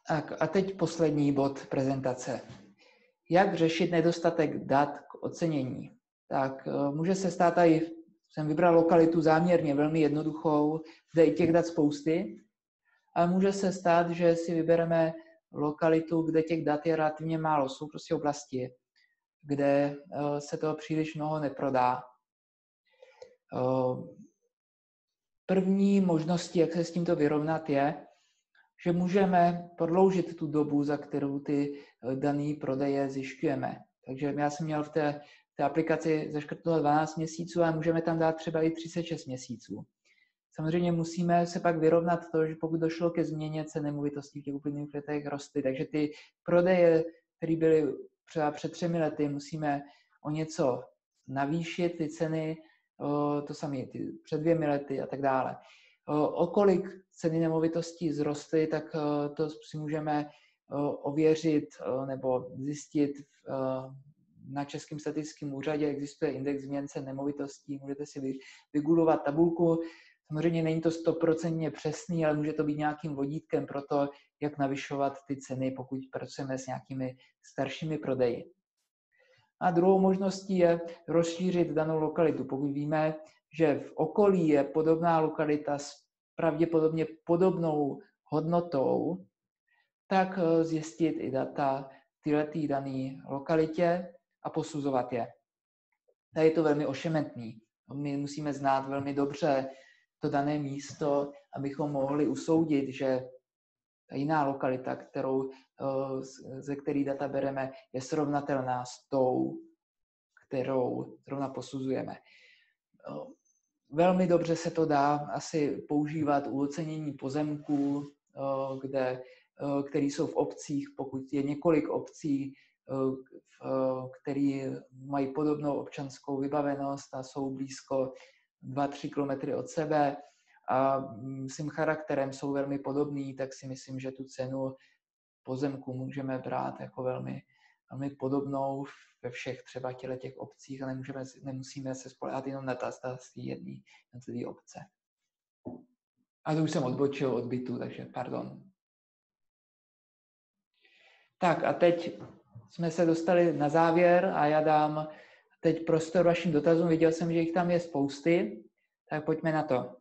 Tak a teď poslední bod prezentace. Jak řešit nedostatek dat k ocenění? Tak eh, může se stát tady, jsem vybral lokalitu záměrně velmi jednoduchou, kde i těch dat spousty, ale může se stát, že si vybereme lokalitu, kde těch dat je relativně málo. Jsou prostě oblasti, kde eh, se toho příliš mnoho neprodá. Eh, první možností, jak se s tímto vyrovnat, je, že můžeme prodloužit tu dobu, za kterou ty eh, dané prodeje zjišťujeme. Takže já jsem měl v té, té aplikaci zaškrtnuto 12 měsíců, ale můžeme tam dát třeba i 36 měsíců. Samozřejmě musíme se pak vyrovnat to, že pokud došlo ke změně cen nemovitostí v těch uplynulých letech rostly, takže ty prodeje, které byly třeba před třemi lety, musíme o něco navýšit ty ceny, to samé ty před dvěmi lety a tak dále. O kolik ceny nemovitostí zrostly, tak to si můžeme ověřit nebo zjistit na Českém statistickém úřadě. Existuje index změn cen nemovitostí, můžete si vygulovat tabulku, Samozřejmě není to stoprocentně přesný, ale může to být nějakým vodítkem pro to, jak navyšovat ty ceny, pokud pracujeme s nějakými staršími prodeji. A druhou možností je rozšířit danou lokalitu. Pokud víme, že v okolí je podobná lokalita s pravděpodobně podobnou hodnotou, tak eh, zjistit i data tyhle dané lokalitě a posuzovat je. Tady je to velmi ošemetný. My musíme znát velmi dobře to dané místo, abychom mohli usoudit, že jiná lokalita, kterou, eh, ze které data bereme, je srovnatelná s tou, kterou zrovna posuzujeme. Eh, velmi dobře se to dá asi používat u ocenění pozemků, eh, kde, který jsou v obcích, pokud je několik obcí, který mají podobnou občanskou vybavenost a jsou blízko 2-3 kilometry od sebe a svým charakterem jsou velmi podobný, tak si myslím, že tu cenu pozemku můžeme brát jako velmi, velmi podobnou ve všech třeba těle těch obcích a nemůžeme, nemusíme se spolehat jenom na ta z jedné jednotlivé obce. A to už jsem odbočil od bytu, takže pardon. Tak a teď jsme se dostali na závěr a já dám teď prostor vašim dotazům. Viděl jsem, že jich tam je spousty, tak pojďme na to.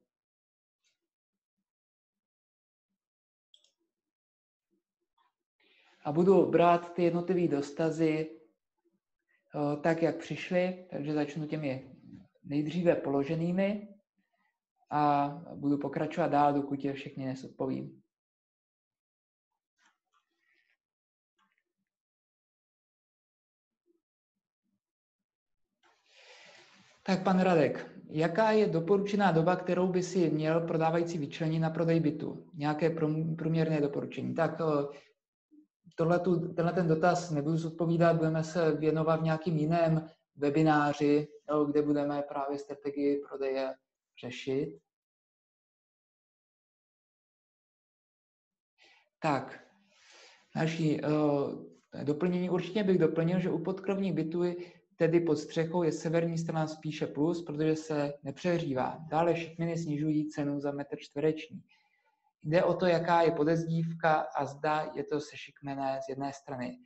A budu brát ty jednotlivé dostazy eh, tak, jak přišly, takže začnu těmi nejdříve položenými a budu pokračovat dál, dokud je všechny nesodpovím. Tak pan Radek, jaká je doporučená doba, kterou by si měl prodávající vyčlenit na prodej bytu? Nějaké průměrné doporučení. Tak eh, tohle tu, tenhle ten dotaz nebudu zodpovídat, budeme se věnovat v nějakým jiném webináři, eh, kde budeme právě strategii prodeje řešit. Tak, další uh, doplnění. Určitě bych doplnil, že u podkrovních bytů tedy pod střechou je severní strana spíše plus, protože se nepřehřívá. Dále šikminy snižují cenu za metr čtvereční. Jde o to, jaká je podezdívka a zda je to sešikmené z jedné strany.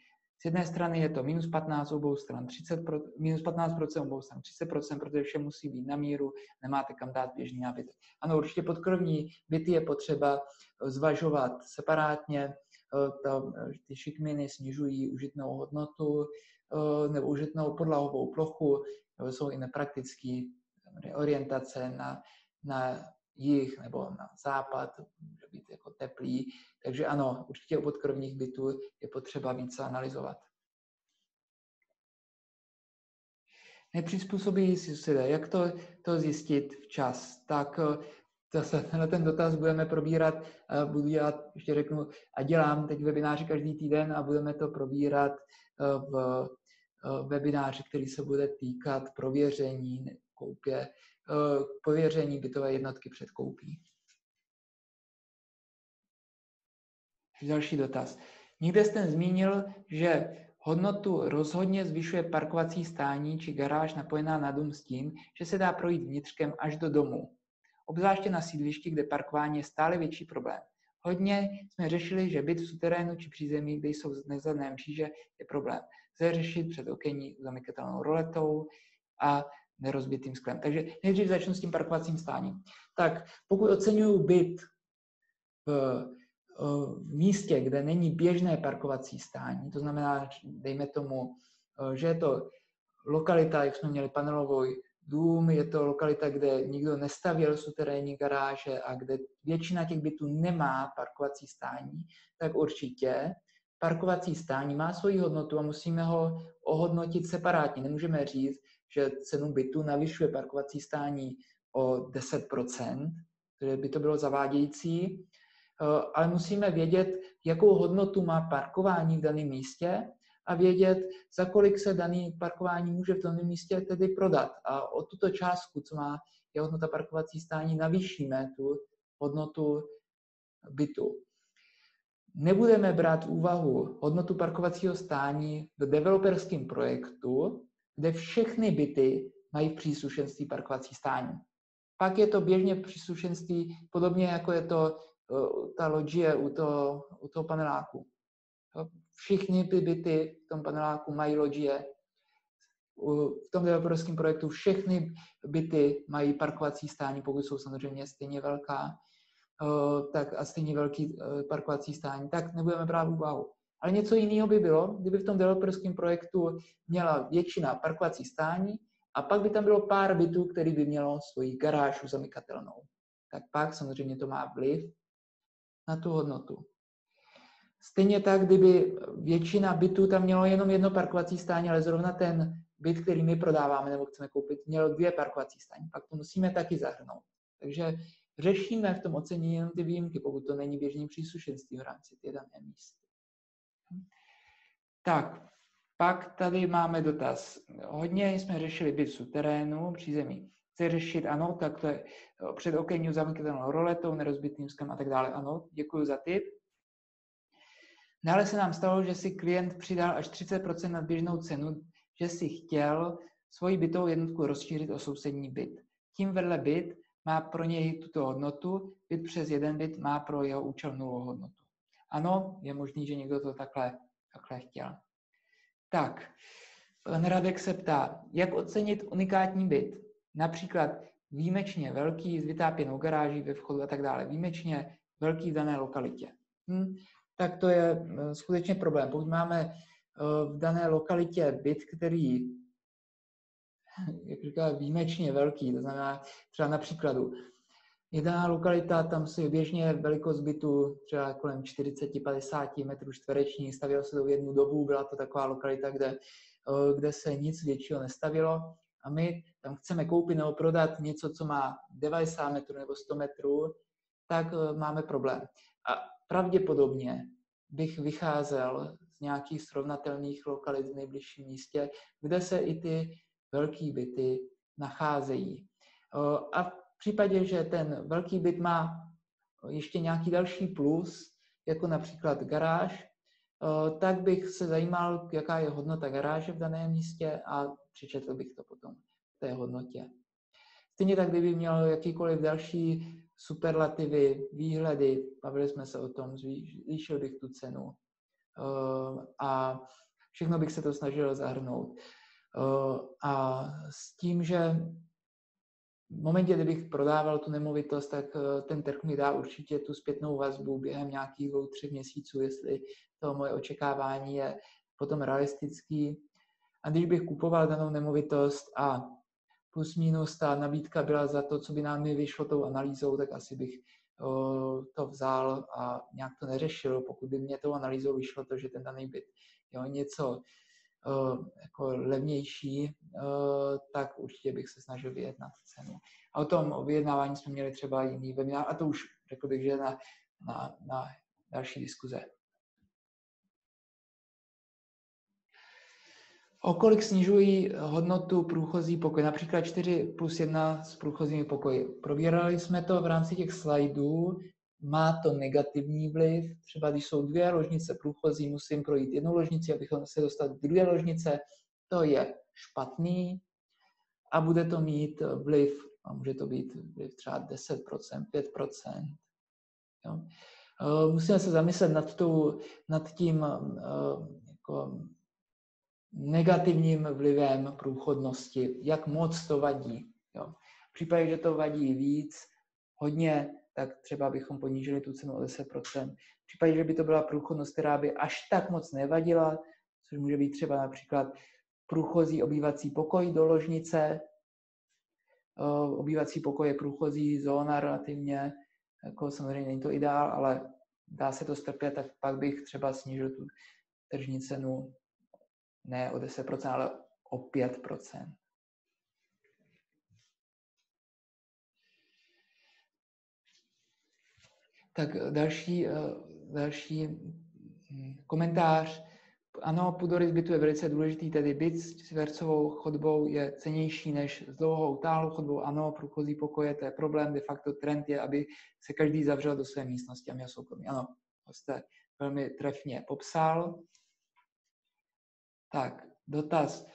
Z jedné strany je to minus 15 obou stran, 30 pro, minus 15% obou stran, 30%, protože vše musí být na míru, nemáte kam dát běžný nábytek. Ano, určitě podkrovní byty je potřeba zvažovat separátně, to, ty šikminy snižují užitnou hodnotu, Eh, nebo užitnou podlahovou plochu, jsou i nepraktické orientace na, na jih nebo na západ, může být jako teplý. Takže ano, určitě u podkrovních bytů je potřeba více analyzovat. Nepřizpůsobí si se, jak to, to zjistit včas? Tak eh, zase tenhle ten dotaz budeme probírat, eh, budu dělat, ještě řeknu, a dělám teď webináři každý týden a budeme to probírat v Eh, webináři, který se bude týkat prověření koupě, pověření bytové jednotky před koupí. Další dotaz. Někde jste zmínil, že hodnotu rozhodně zvyšuje parkovací stání či garáž napojená na dům s tím, že se dá projít vnitřkem až do domu. obzvláště na sídlišti, kde parkování je stále větší problém. Hodně jsme řešili, že byt v suterénu či přízemí, kde jsou nezadné mříže, je problém. Lze řešit před okení zamykatelnou roletou a nerozbitým sklem. Takže nejdřív začnu s tím parkovacím stáním. Tak pokud oceňuju byt v, v místě, kde není běžné parkovací stání, to znamená, dejme tomu, že je to lokalita, jak jsme měli panelovou dům, je to lokalita, kde nikdo nestavěl suterénní garáže a kde většina těch bytů nemá parkovací stání, tak určitě parkovací stání má svoji hodnotu a musíme ho ohodnotit separátně. Nemůžeme říct, že cenu bytu navyšuje parkovací stání o 10%, protože by to bylo zavádějící, ale musíme vědět, jakou hodnotu má parkování v daném místě a vědět, za kolik se daný parkování může v daném místě tedy prodat. A o tuto částku, co má je hodnota parkovací stání, navýšíme tu hodnotu bytu. Nebudeme brát v úvahu hodnotu parkovacího stání v developerském projektu, kde všechny byty mají v příslušenství parkovací stání. Pak je to běžně příslušenství, podobně jako je to ta loďie u toho, u toho paneláku. Všichni ty byty v tom paneláku mají loďie. V tom developerském projektu všechny byty mají parkovací stání, pokud jsou samozřejmě stejně velká, tak a stejně velký parkovací stání, tak nebudeme brát úvahu. Ale něco jiného by bylo, kdyby v tom developerském projektu měla většina parkovací stání a pak by tam bylo pár bytů, který by mělo svoji garáž zamykatelnou. Tak pak samozřejmě to má vliv na tu hodnotu. Stejně tak, kdyby většina bytů tam mělo jenom jedno parkovací stání, ale zrovna ten byt, který my prodáváme nebo chceme koupit, měl dvě parkovací stání, pak to musíme taky zahrnout. Takže řešíme v tom ocenění jenom ty výjimky, pokud to není běžným příslušenstvím v rámci té dané místy. Tak, pak tady máme dotaz. Hodně jsme řešili byt v suterénu, přízemí. Chce řešit, ano, tak to je před okenní zamykatelnou roletou, nerozbitým skem a tak dále. Ano, děkuji za tip. Dále se nám stalo, že si klient přidal až 30% nad běžnou cenu, že si chtěl svoji bytovou jednotku rozšířit o sousední byt. Tím vedle byt má pro něj tuto hodnotu, byt přes jeden byt má pro jeho účel nulou hodnotu. Ano, je možný, že někdo to takhle, takhle chtěl. Tak, pan Radek se ptá, jak ocenit unikátní byt? Například výjimečně velký s vytápěnou garáží ve vchodu a tak dále. Výjimečně velký v dané lokalitě. Hm? Tak to je eh, skutečně problém. Pokud máme eh, v dané lokalitě byt, který jak říká, výjimečně velký, to znamená třeba na příkladu, Jedna lokalita, tam si běžně velikost bytu třeba kolem 40-50 metrů čtverečních, stavělo se to v jednu dobu, byla to taková lokalita, kde, eh, kde se nic většího nestavilo a my tam chceme koupit nebo prodat něco, co má 90 metrů nebo 100 metrů, tak eh, máme problém. A pravděpodobně bych vycházel z nějakých srovnatelných lokalit v nejbližším místě, kde se i ty velké byty nacházejí. Eh, a případě, že ten velký byt má ještě nějaký další plus, jako například garáž, eh, tak bych se zajímal, jaká je hodnota garáže v daném místě a přečetl bych to potom v té hodnotě. Stejně tak, kdyby měl jakýkoliv další superlativy, výhledy, bavili jsme se o tom, zvýšil bych tu cenu eh, a všechno bych se to snažil zahrnout. Eh, a s tím, že v momentě, kdybych prodával tu nemovitost, tak eh, ten trh mi dá určitě tu zpětnou vazbu během nějakých dvou, třech měsíců, jestli to moje očekávání je potom realistický. A když bych kupoval danou nemovitost a plus minus ta nabídka byla za to, co by nám vyšlo tou analýzou, tak asi bych to vzal a nějak to neřešil, pokud by mě tou analýzou vyšlo to, že ten daný byt je něco jako levnější, tak určitě bych se snažil vyjednat cenu. A o tom o vyjednávání jsme měli třeba jiný webinar a to už řekl bych, že na, na, na další diskuze. O kolik snižují hodnotu průchozí pokoje, například 4 plus 1 s průchozími pokoji. Probírali jsme to v rámci těch slajdů, má to negativní vliv. Třeba když jsou dvě ložnice průchozí, musím projít jednu ložnici, abychom se dostali do druhé ložnice. To je špatný. a bude to mít vliv, a může to být vliv třeba 10%, 5%. Jo. Musíme se zamyslet nad, tou, nad tím jako negativním vlivem průchodnosti, jak moc to vadí. Jo. V případě, že to vadí víc, hodně, tak třeba bychom ponížili tu cenu o 10%. V případě, že by to byla průchodnost, která by až tak moc nevadila, což může být třeba například průchozí obývací pokoj do ložnice, obývací pokoj je průchozí zóna relativně, jako samozřejmě není to ideál, ale dá se to strpět, tak pak bych třeba snížil tu tržní cenu ne o 10%, ale o 5%. Tak další, eh, další hm, komentář. Ano, půdorys bytu je velice důležitý, tedy byt s čtvercovou chodbou je cenější než s dlouhou tálou chodbou. Ano, průchozí pokoje, to je problém, de facto trend je, aby se každý zavřel do své místnosti a měl soukromí. Ano, to jste velmi trefně popsal. Tak, dotaz.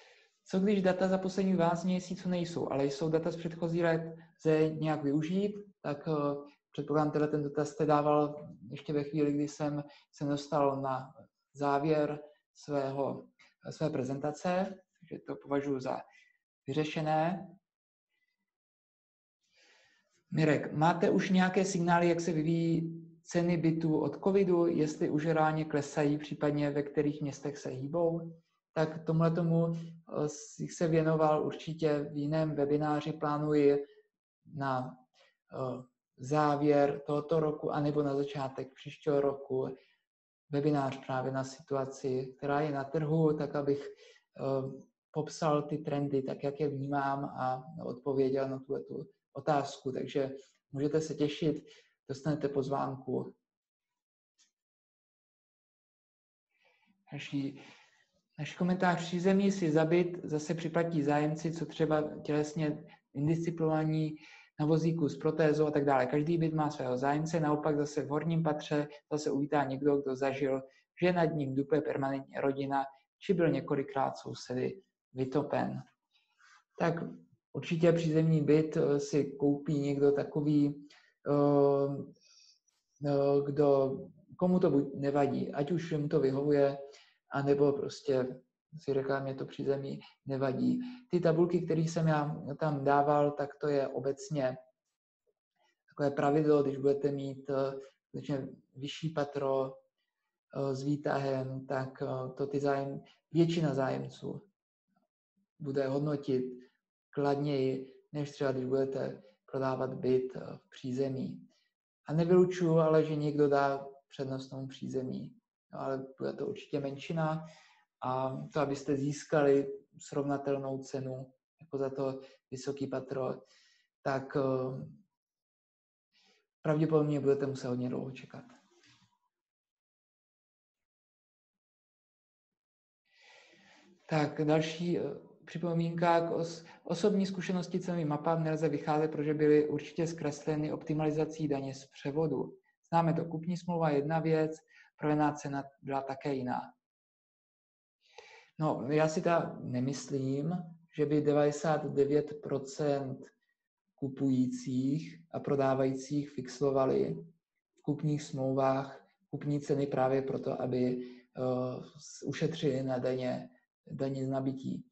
Co když data za poslední 12 měsíců nejsou, ale jsou data z předchozí let, lze nějak využít, tak uh, předpokládám, tenhle ten dotaz jste dával ještě ve chvíli, kdy jsem se dostal na závěr svého, své prezentace, takže to považuji za vyřešené. Mirek, máte už nějaké signály, jak se vyvíjí ceny bytů od covidu, jestli už reálně klesají, případně ve kterých městech se hýbou? Tak tomuhle tomu eh, se věnoval určitě v jiném webináři, plánuji na eh, závěr tohoto roku, anebo na začátek příštího roku webinář právě na situaci, která je na trhu, tak abych uh, popsal ty trendy, tak jak je vnímám a odpověděl na tu otázku. Takže můžete se těšit, dostanete pozvánku. Naší, naš komentář přízemí si zabit zase připlatí zájemci, co třeba tělesně indisciplinovaní, na vozíku s protézou a tak dále. Každý byt má svého zájemce, naopak zase v horním patře zase uvítá někdo, kdo zažil, že nad ním dupe permanentně rodina, či byl několikrát sousedy vytopen. Tak určitě přízemní byt eh, si koupí někdo takový, eh, eh, kdo, komu to buď nevadí, ať už mu to vyhovuje, anebo prostě si řekla, mě to přízemí nevadí. Ty tabulky, které jsem já tam dával, tak to je obecně takové pravidlo, když budete mít uh, vyšší patro uh, s výtahem, tak uh, to ty zájem, většina zájemců bude hodnotit kladněji, než třeba když budete prodávat byt v přízemí. A nevylučuju ale, že někdo dá přednost tomu přízemí, no, ale bude to určitě menšina a to, abyste získali srovnatelnou cenu jako za to vysoký patro, tak eh, pravděpodobně budete muset hodně dlouho čekat. Tak další eh, připomínka k os, osobní zkušenosti cenovým mapám nelze vycházet, protože byly určitě zkresleny optimalizací daně z převodu. Známe to, kupní smlouva jedna věc, provená cena byla také jiná. No, já si ta nemyslím, že by 99% kupujících a prodávajících fixovali v kupních smlouvách kupní ceny právě proto, aby uh, ušetřili na daně, daně z nabití.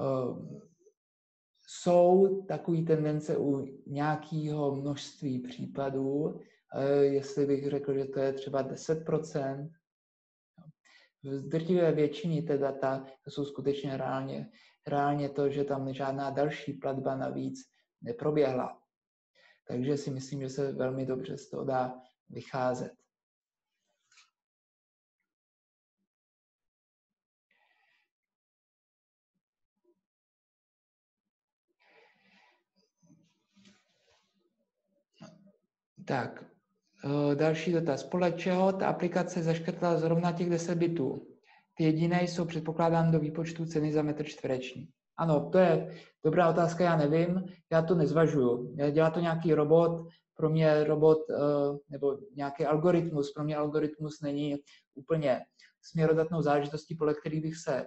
Uh, jsou takové tendence u nějakého množství případů, jestli bych řekl, že to je třeba 10%, v drtivé většině ty data jsou skutečně reálně, reálně to, že tam žádná další platba navíc neproběhla. Takže si myslím, že se velmi dobře z toho dá vycházet. Tak, další dotaz. Podle čeho ta aplikace zaškrtla zrovna těch 10 bitů? Ty jediné jsou předpokládán do výpočtu ceny za metr čtvereční. Ano, to je dobrá otázka, já nevím, já to nezvažuju. Dělá to nějaký robot, pro mě robot eh, nebo nějaký algoritmus, pro mě algoritmus není úplně směrodatnou záležitostí, podle kterých bych se eh,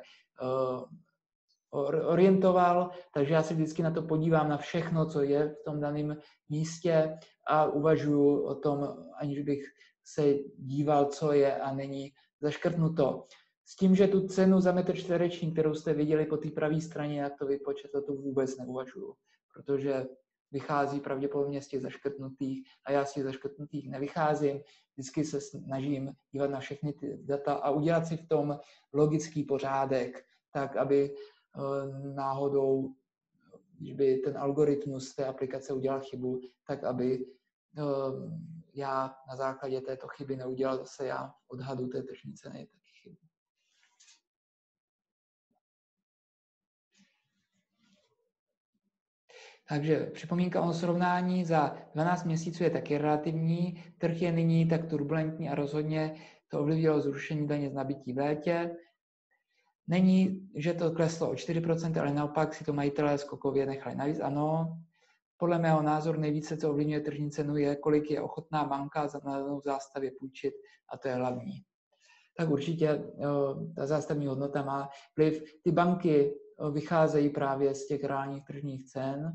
orientoval, takže já se vždycky na to podívám na všechno, co je v tom daném místě a uvažuji o tom, aniž bych se díval, co je a není zaškrtnuto. S tím, že tu cenu za metr čtvereční, kterou jste viděli po té pravé straně, jak to vypočet, to vůbec neuvažuju, protože vychází pravděpodobně z těch zaškrtnutých a já z těch zaškrtnutých nevycházím. Vždycky se snažím dívat na všechny ty data a udělat si v tom logický pořádek, tak aby náhodou, když by ten algoritmus té aplikace udělal chybu, tak aby eh, já na základě této chyby neudělal zase já odhadu té tržní ceny taky chybu. Takže připomínka o srovnání za 12 měsíců je taky relativní. Trh je nyní tak turbulentní a rozhodně to ovlivnilo zrušení daně z nabití v létě. Není, že to kleslo o 4%, ale naopak si to majitelé skokově nechali navíc. Ano, podle mého názoru nejvíce, co ovlivňuje tržní cenu, je, kolik je ochotná banka za danou zástavě půjčit a to je hlavní. Tak určitě ta zástavní hodnota má vliv. Ty banky vycházejí právě z těch reálních tržních cen.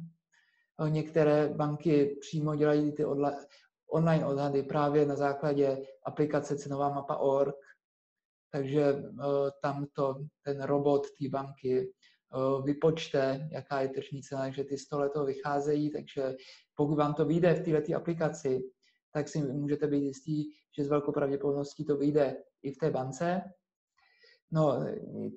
Některé banky přímo dělají ty online odhady právě na základě aplikace cenová mapa.org, takže tam to, ten robot té banky vypočte, jaká je tržní cena, takže ty 100 toho vycházejí, takže pokud vám to vyjde v této aplikaci, tak si můžete být jistý, že s velkou pravděpodobností to vyjde i v té bance. No,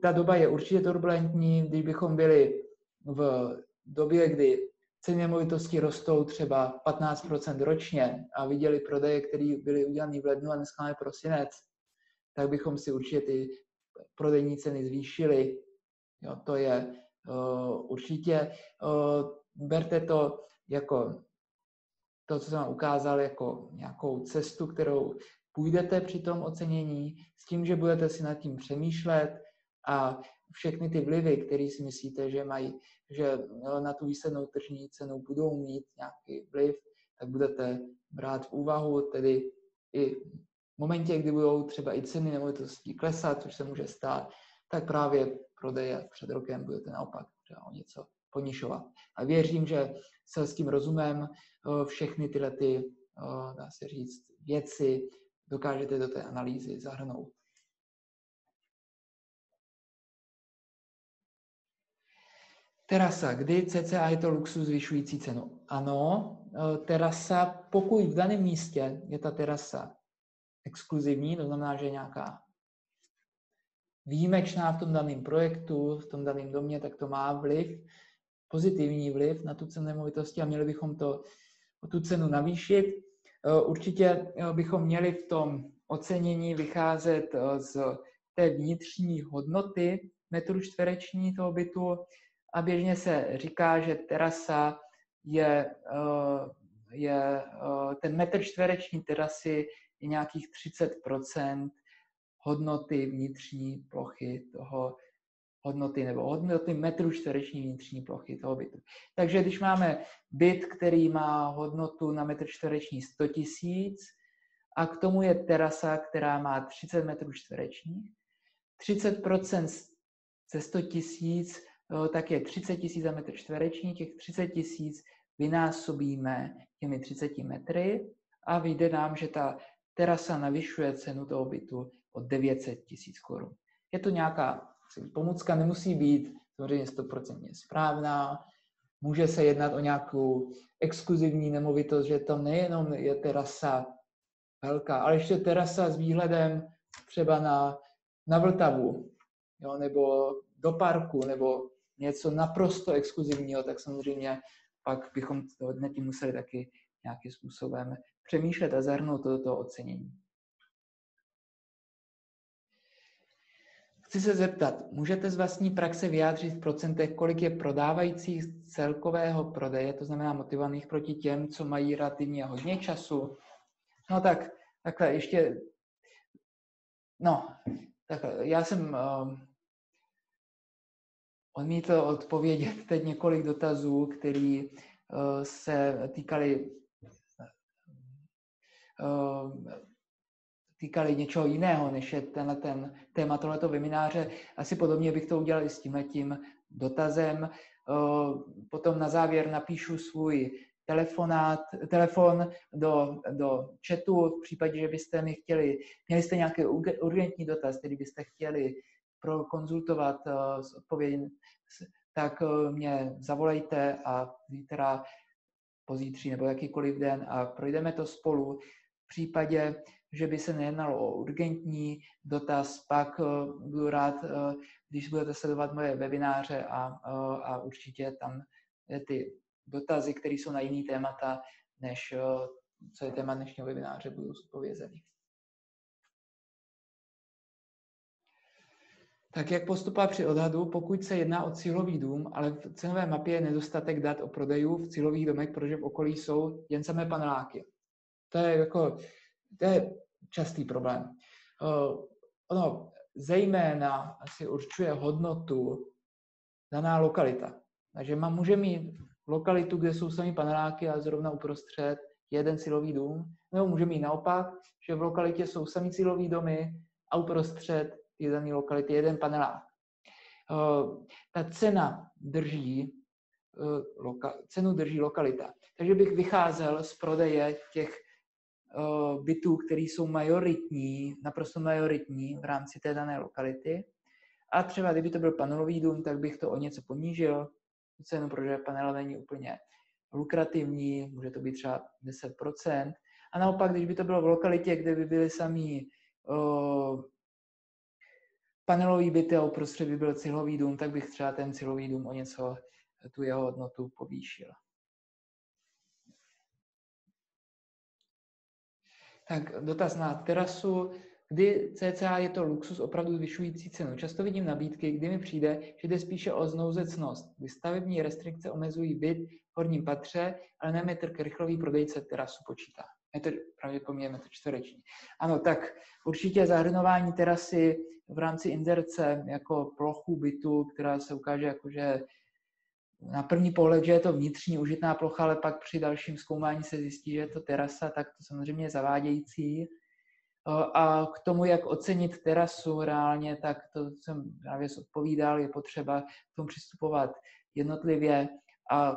ta doba je určitě turbulentní, když bychom byli v době, kdy ceny nemovitosti rostou třeba 15% ročně a viděli prodeje, které byly udělané v lednu a dneska máme prosinec, tak bychom si určitě ty prodejní ceny zvýšili. Jo, to je uh, určitě, uh, berte to jako to, co jsem vám ukázal, jako nějakou cestu, kterou půjdete při tom ocenění, s tím, že budete si nad tím přemýšlet a všechny ty vlivy, které si myslíte, že mají, že na tu výslednou tržní cenu budou mít nějaký vliv, tak budete brát v úvahu, tedy i v momentě, kdy budou třeba i ceny nemovitostí klesat, což se může stát, tak právě prodeje před rokem budete naopak o něco ponižovat. A věřím, že se s tím rozumem eh, všechny tyhle ty, eh, dá se říct, věci dokážete do té analýzy zahrnout. Terasa. Kdy CCA je to luxus zvyšující cenu? Ano, eh, terasa, pokud v daném místě je ta terasa exkluzivní, to znamená, že je nějaká výjimečná v tom daném projektu, v tom daném domě, tak to má vliv, pozitivní vliv na tu cenu nemovitosti a měli bychom to, tu cenu navýšit. Eh, určitě eh, bychom měli v tom ocenění vycházet eh, z té vnitřní hodnoty metru čtvereční toho bytu a běžně se říká, že terasa je, je ten metr čtvereční terasy je nějakých 30% hodnoty vnitřní plochy toho hodnoty nebo hodnoty metru čtvereční vnitřní plochy toho bytu. Takže když máme byt, který má hodnotu na metr čtvereční 100 tisíc a k tomu je terasa, která má 30 metrů čtverečních, 30% ze 100 tisíc, eh, tak je 30 tisíc za metr čtvereční, těch 30 tisíc vynásobíme těmi 30 metry a vyjde nám, že ta terasa navyšuje cenu toho bytu o 900 tisíc korun. Je to nějaká pomůcka, nemusí být samozřejmě 100% správná, může se jednat o nějakou exkluzivní nemovitost, že to nejenom je terasa velká, ale ještě terasa s výhledem třeba na, na Vltavu, jo, nebo do parku, nebo něco naprosto exkluzivního, tak samozřejmě pak bychom nad tím museli taky nějakým způsobem přemýšlet a zahrnout to ocenění. Chci se zeptat, můžete z vlastní praxe vyjádřit v procentech, kolik je prodávajících z celkového prodeje, to znamená motivovaných proti těm, co mají relativně hodně času? No tak, takhle ještě, no, takhle, já jsem uh, odmítl odpovědět teď několik dotazů, které uh, se týkaly týkaly něčeho jiného, než je tenhle ten téma tohleto webinaře. Asi podobně bych to udělal i s tímhletím dotazem. Potom na závěr napíšu svůj telefonát, telefon do, do chatu v případě, že byste mi chtěli, měli jste nějaký urgentní dotaz, který byste chtěli prokonzultovat s odpovědí, tak mě zavolejte a zítra, pozítří nebo jakýkoliv den a projdeme to spolu. V případě, že by se nejednalo o urgentní dotaz, pak budu rád, když budete sledovat moje webináře a, a určitě tam ty dotazy, které jsou na jiný témata, než co je téma dnešního webináře, budou zodpovězeny. Tak jak postupovat při odhadu, pokud se jedná o cílový dům, ale v cenové mapě je nedostatek dat o prodejů v cílových domech, protože v okolí jsou jen samé paneláky. To je jako, to je častý problém. Ono zejména asi určuje hodnotu daná lokalita. Takže má, může mít lokalitu, kde jsou samý paneláky a zrovna uprostřed jeden silový dům, nebo může mít naopak, že v lokalitě jsou samý silový domy a uprostřed je daný lokality jeden panelák. Ta cena drží, uh, loka, cenu drží lokalita. Takže bych vycházel z prodeje těch bytů, které jsou majoritní, naprosto majoritní v rámci té dané lokality. A třeba, kdyby to byl panelový dům, tak bych to o něco ponížil, cenu, protože panel není úplně lukrativní, může to být třeba 10%. A naopak, když by to bylo v lokalitě, kde by byly samý uh, panelový byty a uprostřed by byl cihlový dům, tak bych třeba ten cihlový dům o něco tu jeho hodnotu povýšil. Tak dotaz na terasu. Kdy CCA je to luxus opravdu zvyšující cenu? Často vidím nabídky, kdy mi přijde, že jde spíše o znouzecnost, kdy stavební restrikce omezují byt v horním patře, ale ne metr krychlový prodejce terasu počítá. Metr, pravděpodobně metr čtvereční. Ano, tak určitě zahrnování terasy v rámci inzerce jako plochu bytu, která se ukáže jako, že na první pohled, že je to vnitřní užitná plocha, ale pak při dalším zkoumání se zjistí, že je to terasa, tak to samozřejmě je zavádějící. A k tomu, jak ocenit terasu reálně, tak to jsem právě odpovídal, je potřeba k tomu přistupovat jednotlivě a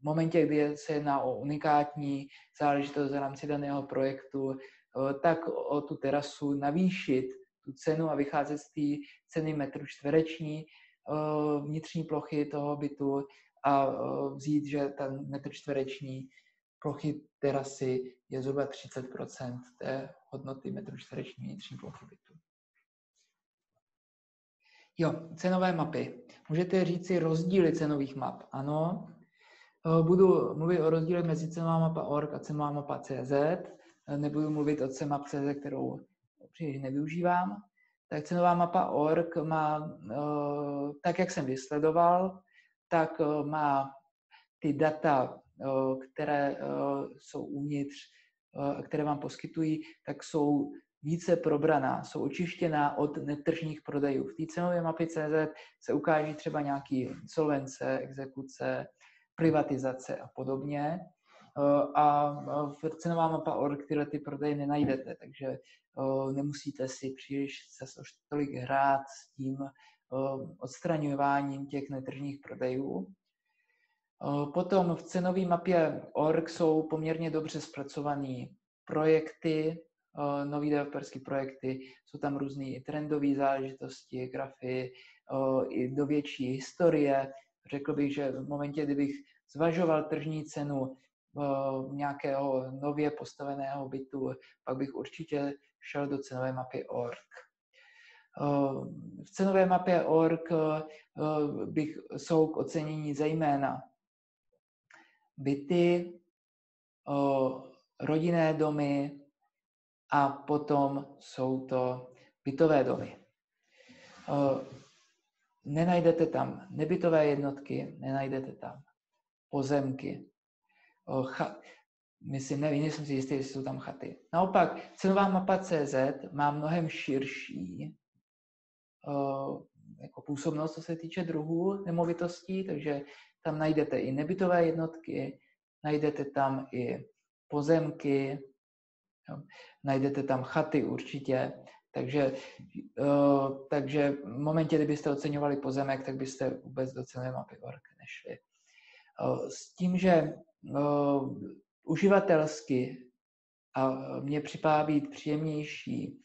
v momentě, kdy se jedná o unikátní záležitost v rámci daného projektu, tak o tu terasu navýšit tu cenu a vycházet z té ceny metru čtvereční vnitřní plochy toho bytu a vzít, že ten metr čtvereční plochy terasy je zhruba 30% té hodnoty metru čtvereční vnitřní plochy bytu. Jo, cenové mapy. Můžete říci rozdíly cenových map. Ano, budu mluvit o rozdíle mezi cenová mapa org a cenová mapa CZ. Nebudu mluvit o CZ, kterou příliš nevyužívám. Tak cenová mapa org má, tak jak jsem vysledoval, tak má ty data které jsou uvnitř, které vám poskytují, tak jsou více probraná, jsou očištěná od netržních prodejů. V té cenové mapě CZ se ukáží třeba nějaký insolvence, exekuce, privatizace a podobně. A v cenová mapa OR, které ty prodeje nenajdete, takže nemusíte si příliš se tolik hrát s tím odstraňováním těch netržních prodejů. Potom v cenové mapě org jsou poměrně dobře zpracované projekty, nový developerské projekty, jsou tam různé trendové záležitosti, grafy, i do větší historie. Řekl bych, že v momentě, kdybych zvažoval tržní cenu nějakého nově postaveného bytu, pak bych určitě šel do cenové mapy org. V cenové mapě org bych, jsou k ocenění zejména byty, rodinné domy a potom jsou to bytové domy. Nenajdete tam nebytové jednotky, nenajdete tam pozemky. Myslím, nevím, nejsem si jistý, jestli jsou tam chaty. Naopak, cenová mapa CZ má mnohem širší jako působnost, co se týče druhů nemovitostí, takže tam najdete i nebytové jednotky, najdete tam i pozemky, jo. najdete tam chaty určitě, Takže, uh, takže v momentě, kdybyste oceňovali pozemek, tak byste vůbec do celé mapy ORG nešli. Uh, s tím, že uh, uživatelsky a mně připadá být příjemnější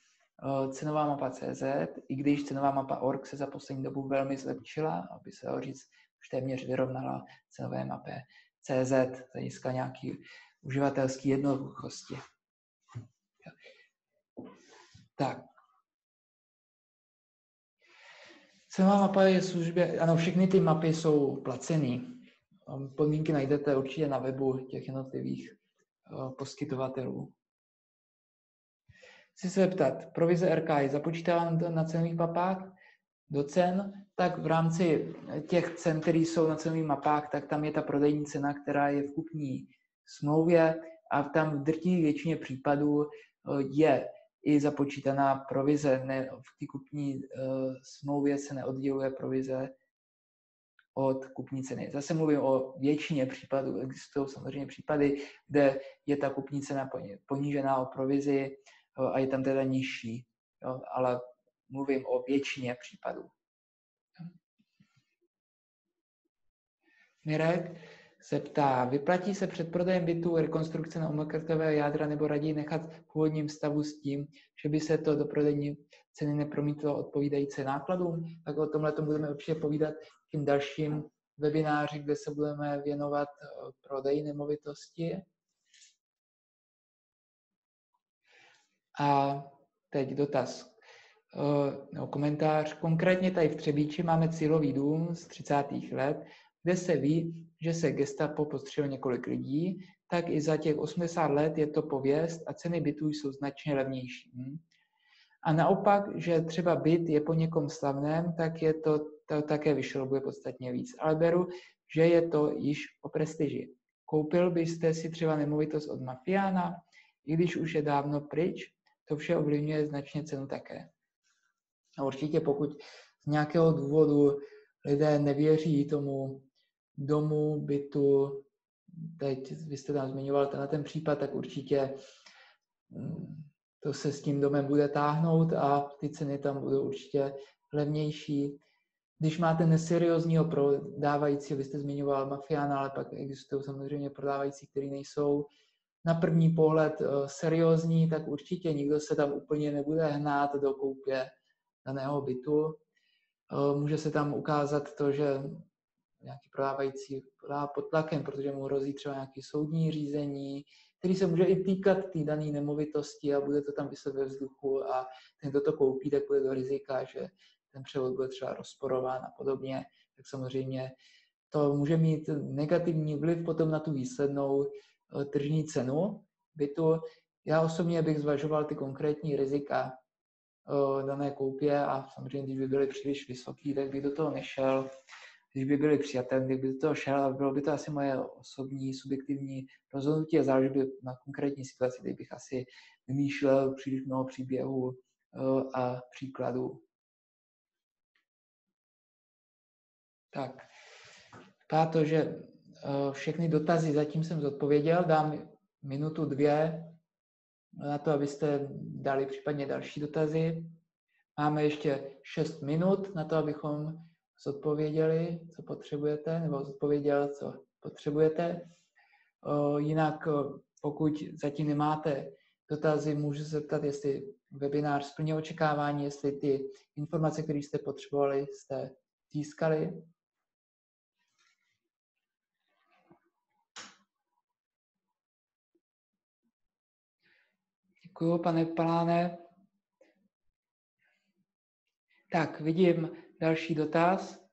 cenová mapa CZ, i když cenová mapa ORG se za poslední dobu velmi zlepšila, aby se ho říct, už téměř vyrovnala cenové mapě CZ z hlediska nějaký uživatelské jednoduchosti. Tak. Cenová mapa je službě, ano, všechny ty mapy jsou placený. Podmínky najdete určitě na webu těch jednotlivých eh, poskytovatelů. Chci se zeptat, provize RK je započítávám na cenových mapách do cen, tak v rámci těch cen, které jsou na cenových mapách, tak tam je ta prodejní cena, která je v kupní smlouvě a tam v drtivé většině případů eh, je i započítaná provize. Ne, v té kupní uh, smlouvě se neodděluje provize od kupní ceny. Zase mluvím o většině případů. Existují samozřejmě případy, kde je ta kupní cena ponížená o provizi a je tam teda nižší. Jo, ale mluvím o většině případů. Mirek, se ptá, vyplatí se před prodejem bytu rekonstrukce na umokrtového jádra nebo raději nechat v původním stavu s tím, že by se to do prodejní ceny nepromítlo odpovídající nákladům? Tak o tomhle budeme určitě povídat tím dalším webináři, kde se budeme věnovat eh, prodeji nemovitosti. A teď dotaz nebo komentář. Konkrétně tady v Třebíči máme cílový dům z 30. let, kde se ví, že se gestapo postřelo několik lidí, tak i za těch 80 let je to pověst a ceny bytů jsou značně levnější. A naopak, že třeba byt je po někom slavném, tak je to, to také vyšelbuje podstatně víc. Ale beru, že je to již o prestiži. Koupil byste si třeba nemovitost od mafiána, i když už je dávno pryč, to vše ovlivňuje značně cenu také. A určitě pokud z nějakého důvodu lidé nevěří tomu domu, bytu, teď vy jste tam zmiňoval na ten případ, tak určitě mm, to se s tím domem bude táhnout a ty ceny tam budou určitě levnější. Když máte neseriózního prodávajícího, vy jste zmiňoval mafiána, ale pak existují samozřejmě prodávající, kteří nejsou na první pohled eh, seriózní, tak určitě nikdo se tam úplně nebude hnát do koupě daného bytu. Eh, může se tam ukázat to, že nějaký prodávající podá pod tlakem, protože mu hrozí třeba nějaký soudní řízení, který se může i týkat té tý dané nemovitosti a bude to tam vyset ve vzduchu a ten, kdo to koupí, tak bude do rizika, že ten převod bude třeba rozporován a podobně. Tak samozřejmě to může mít negativní vliv potom na tu výslednou eh, tržní cenu bytu. Já osobně bych zvažoval ty konkrétní rizika eh, dané koupě a samozřejmě, když by byly příliš vysoký, tak bych do toho nešel když by byli přijatelní, kdyby to šel, ale bylo by to asi moje osobní, subjektivní rozhodnutí a záleží by na konkrétní situaci, kdy bych asi vymýšlel příliš mnoho příběhů eh, a příkladů. Tak, vypadá to, že eh, všechny dotazy zatím jsem zodpověděl, dám minutu, dvě na to, abyste dali případně další dotazy. Máme ještě 6 minut na to, abychom zodpověděli, co potřebujete, nebo zodpověděl, co potřebujete. Jinak, pokud zatím nemáte dotazy, můžu se zeptat, jestli webinář splnil očekávání, jestli ty informace, které jste potřebovali, jste získali. Děkuji, pane Paláne. Tak, vidím, Další dotaz.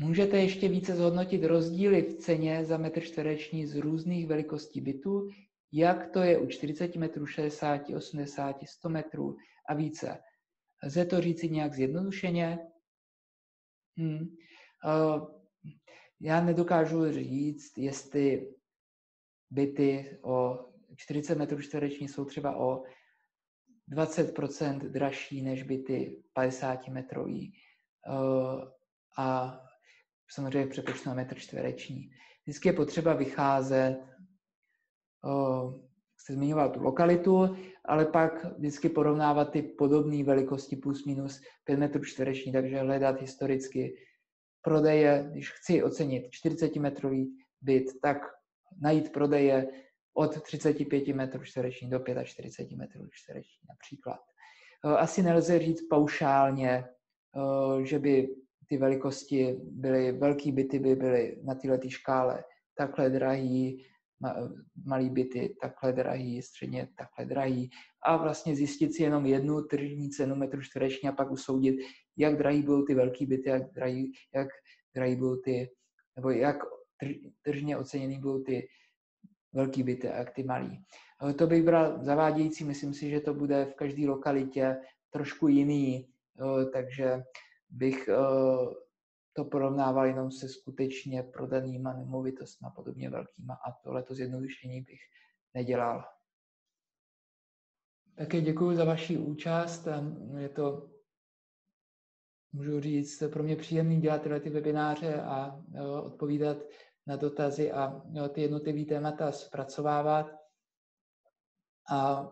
Můžete ještě více zhodnotit rozdíly v ceně za metr čtvereční z různých velikostí bytů, jak to je u 40 metrů, 60, 80, 100 metrů a více. Lze to říci nějak zjednodušeně? Hmm. Já nedokážu říct, jestli byty o 40 metrů čtvereční jsou třeba o 20% dražší než byty 50 metrový eh, a samozřejmě přepočtu na metr čtvereční. Vždycky je potřeba vycházet eh, jste zmiňoval tu lokalitu, ale pak vždycky porovnávat ty podobné velikosti plus minus 5 metrů čtvereční, takže hledat historicky prodeje, když chci ocenit 40 metrový byt, tak najít prodeje od 35 metrů čtvereční do 45 metrů čtvereční například. Eh, asi nelze říct paušálně, eh, že by ty velikosti byly, velký byty by byly na této škále takhle drahý, malý byty takhle drahý, středně takhle drahý a vlastně zjistit si jenom jednu tržní cenu metru čtvereční a pak usoudit, jak drahý budou ty velký byty, jak drahý, jak drahý budou ty, nebo jak tržně oceněný budou ty velký byty a jak ty malý. To bych bral zavádějící, myslím si, že to bude v každé lokalitě trošku jiný, takže bych to porovnával jenom se skutečně prodanýma nemovitostmi podobně velkýma a tohleto zjednodušení bych nedělal. Také děkuji za vaši účast. Je to, můžu říct, pro mě příjemný dělat tyhle ty webináře a odpovídat na dotazy a ty jednotlivé témata zpracovávat. A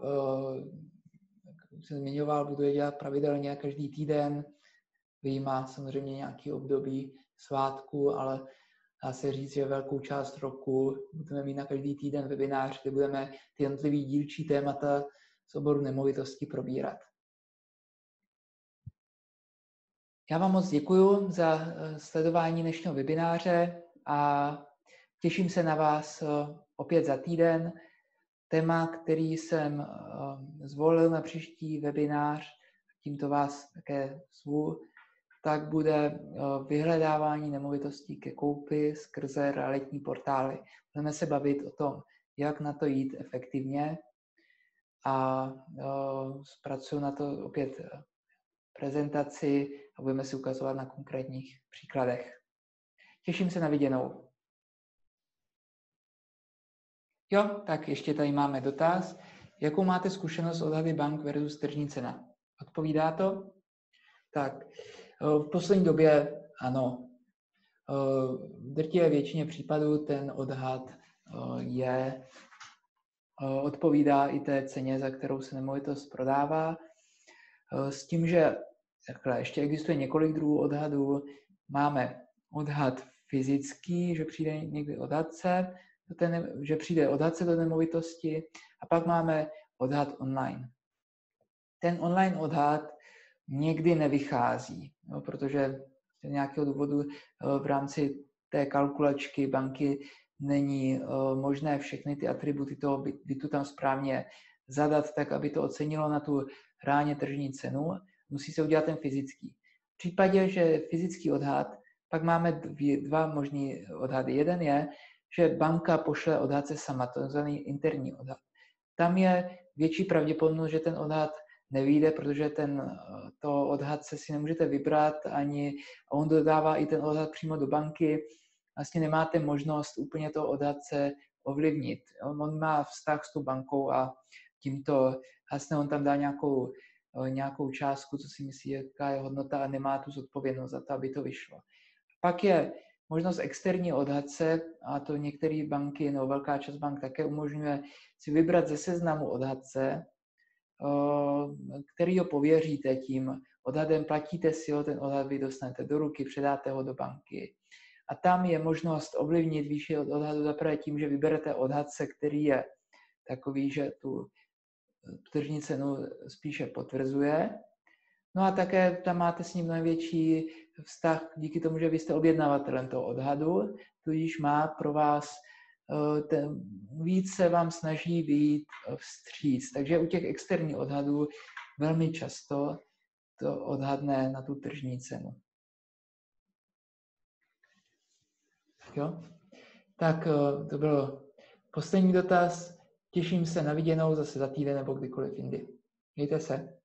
jak jsem zmiňoval, budu je dělat pravidelně každý týden vyjímá samozřejmě nějaký období svátku, ale dá se říct, že velkou část roku budeme mít na každý týden webinář, kde budeme ty jednotlivý dílčí témata z oboru nemovitosti probírat. Já vám moc děkuji za eh, sledování dnešního webináře a těším se na vás eh, opět za týden. Téma, který jsem eh, zvolil na příští webinář, tímto vás také zvu, tak bude eh, vyhledávání nemovitostí ke koupi skrze realitní portály. Budeme se bavit o tom, jak na to jít efektivně a zpracuju na to opět prezentaci a budeme si ukazovat na konkrétních příkladech. Těším se na viděnou. Jo, tak ještě tady máme dotaz. Jakou máte zkušenost s odhady bank versus tržní cena? Odpovídá to? Tak, Eh, v poslední době ano. Eh, v drtivé většině případů ten odhad eh, je, odpovídá i té ceně, za kterou se nemovitost prodává. S tím, že takhle, ještě existuje několik druhů odhadů. Máme odhad fyzický, že přijde někdy odhadce, že přijde odhadce do nemovitosti a pak máme odhad online. Ten online odhad někdy nevychází, jo, protože z nějakého důvodu eh, v rámci té kalkulačky banky není eh, možné všechny ty atributy toho bytu tam správně zadat tak, aby to ocenilo na tu reálně tržní cenu. Musí se udělat ten fyzický. V případě, že fyzický odhad, pak máme dva možný odhady. Jeden je, že banka pošle odhadce sama, to je interní odhad. Tam je větší pravděpodobnost, že ten odhad nevíde, protože ten, to odhadce si nemůžete vybrat ani, on dodává i ten odhad přímo do banky, vlastně nemáte možnost úplně to odhadce ovlivnit. On má vztah s tou bankou a tímto vlastně on tam dá nějakou, nějakou částku, co si myslí, jaká je hodnota a nemá tu zodpovědnost za to, aby to vyšlo. Pak je možnost externí odhadce, a to některé banky, no velká část bank také umožňuje si vybrat ze seznamu odhadce, který ho pověříte tím odhadem, platíte si ho, ten odhad vy dostanete do ruky, předáte ho do banky. A tam je možnost ovlivnit výši od odhadu zaprvé tím, že vyberete odhadce, který je takový, že tu tržní cenu spíše potvrzuje. No a také tam máte s ním největší vztah díky tomu, že vy jste objednavatelem toho odhadu, tudíž má pro vás Eh, ten, víc se vám snaží být eh, vstříc. Takže u těch externích odhadů velmi často to odhadne na tu tržní cenu. Jo? Tak eh, to byl poslední dotaz. Těším se na viděnou zase za týden nebo kdykoliv jindy. Mějte se.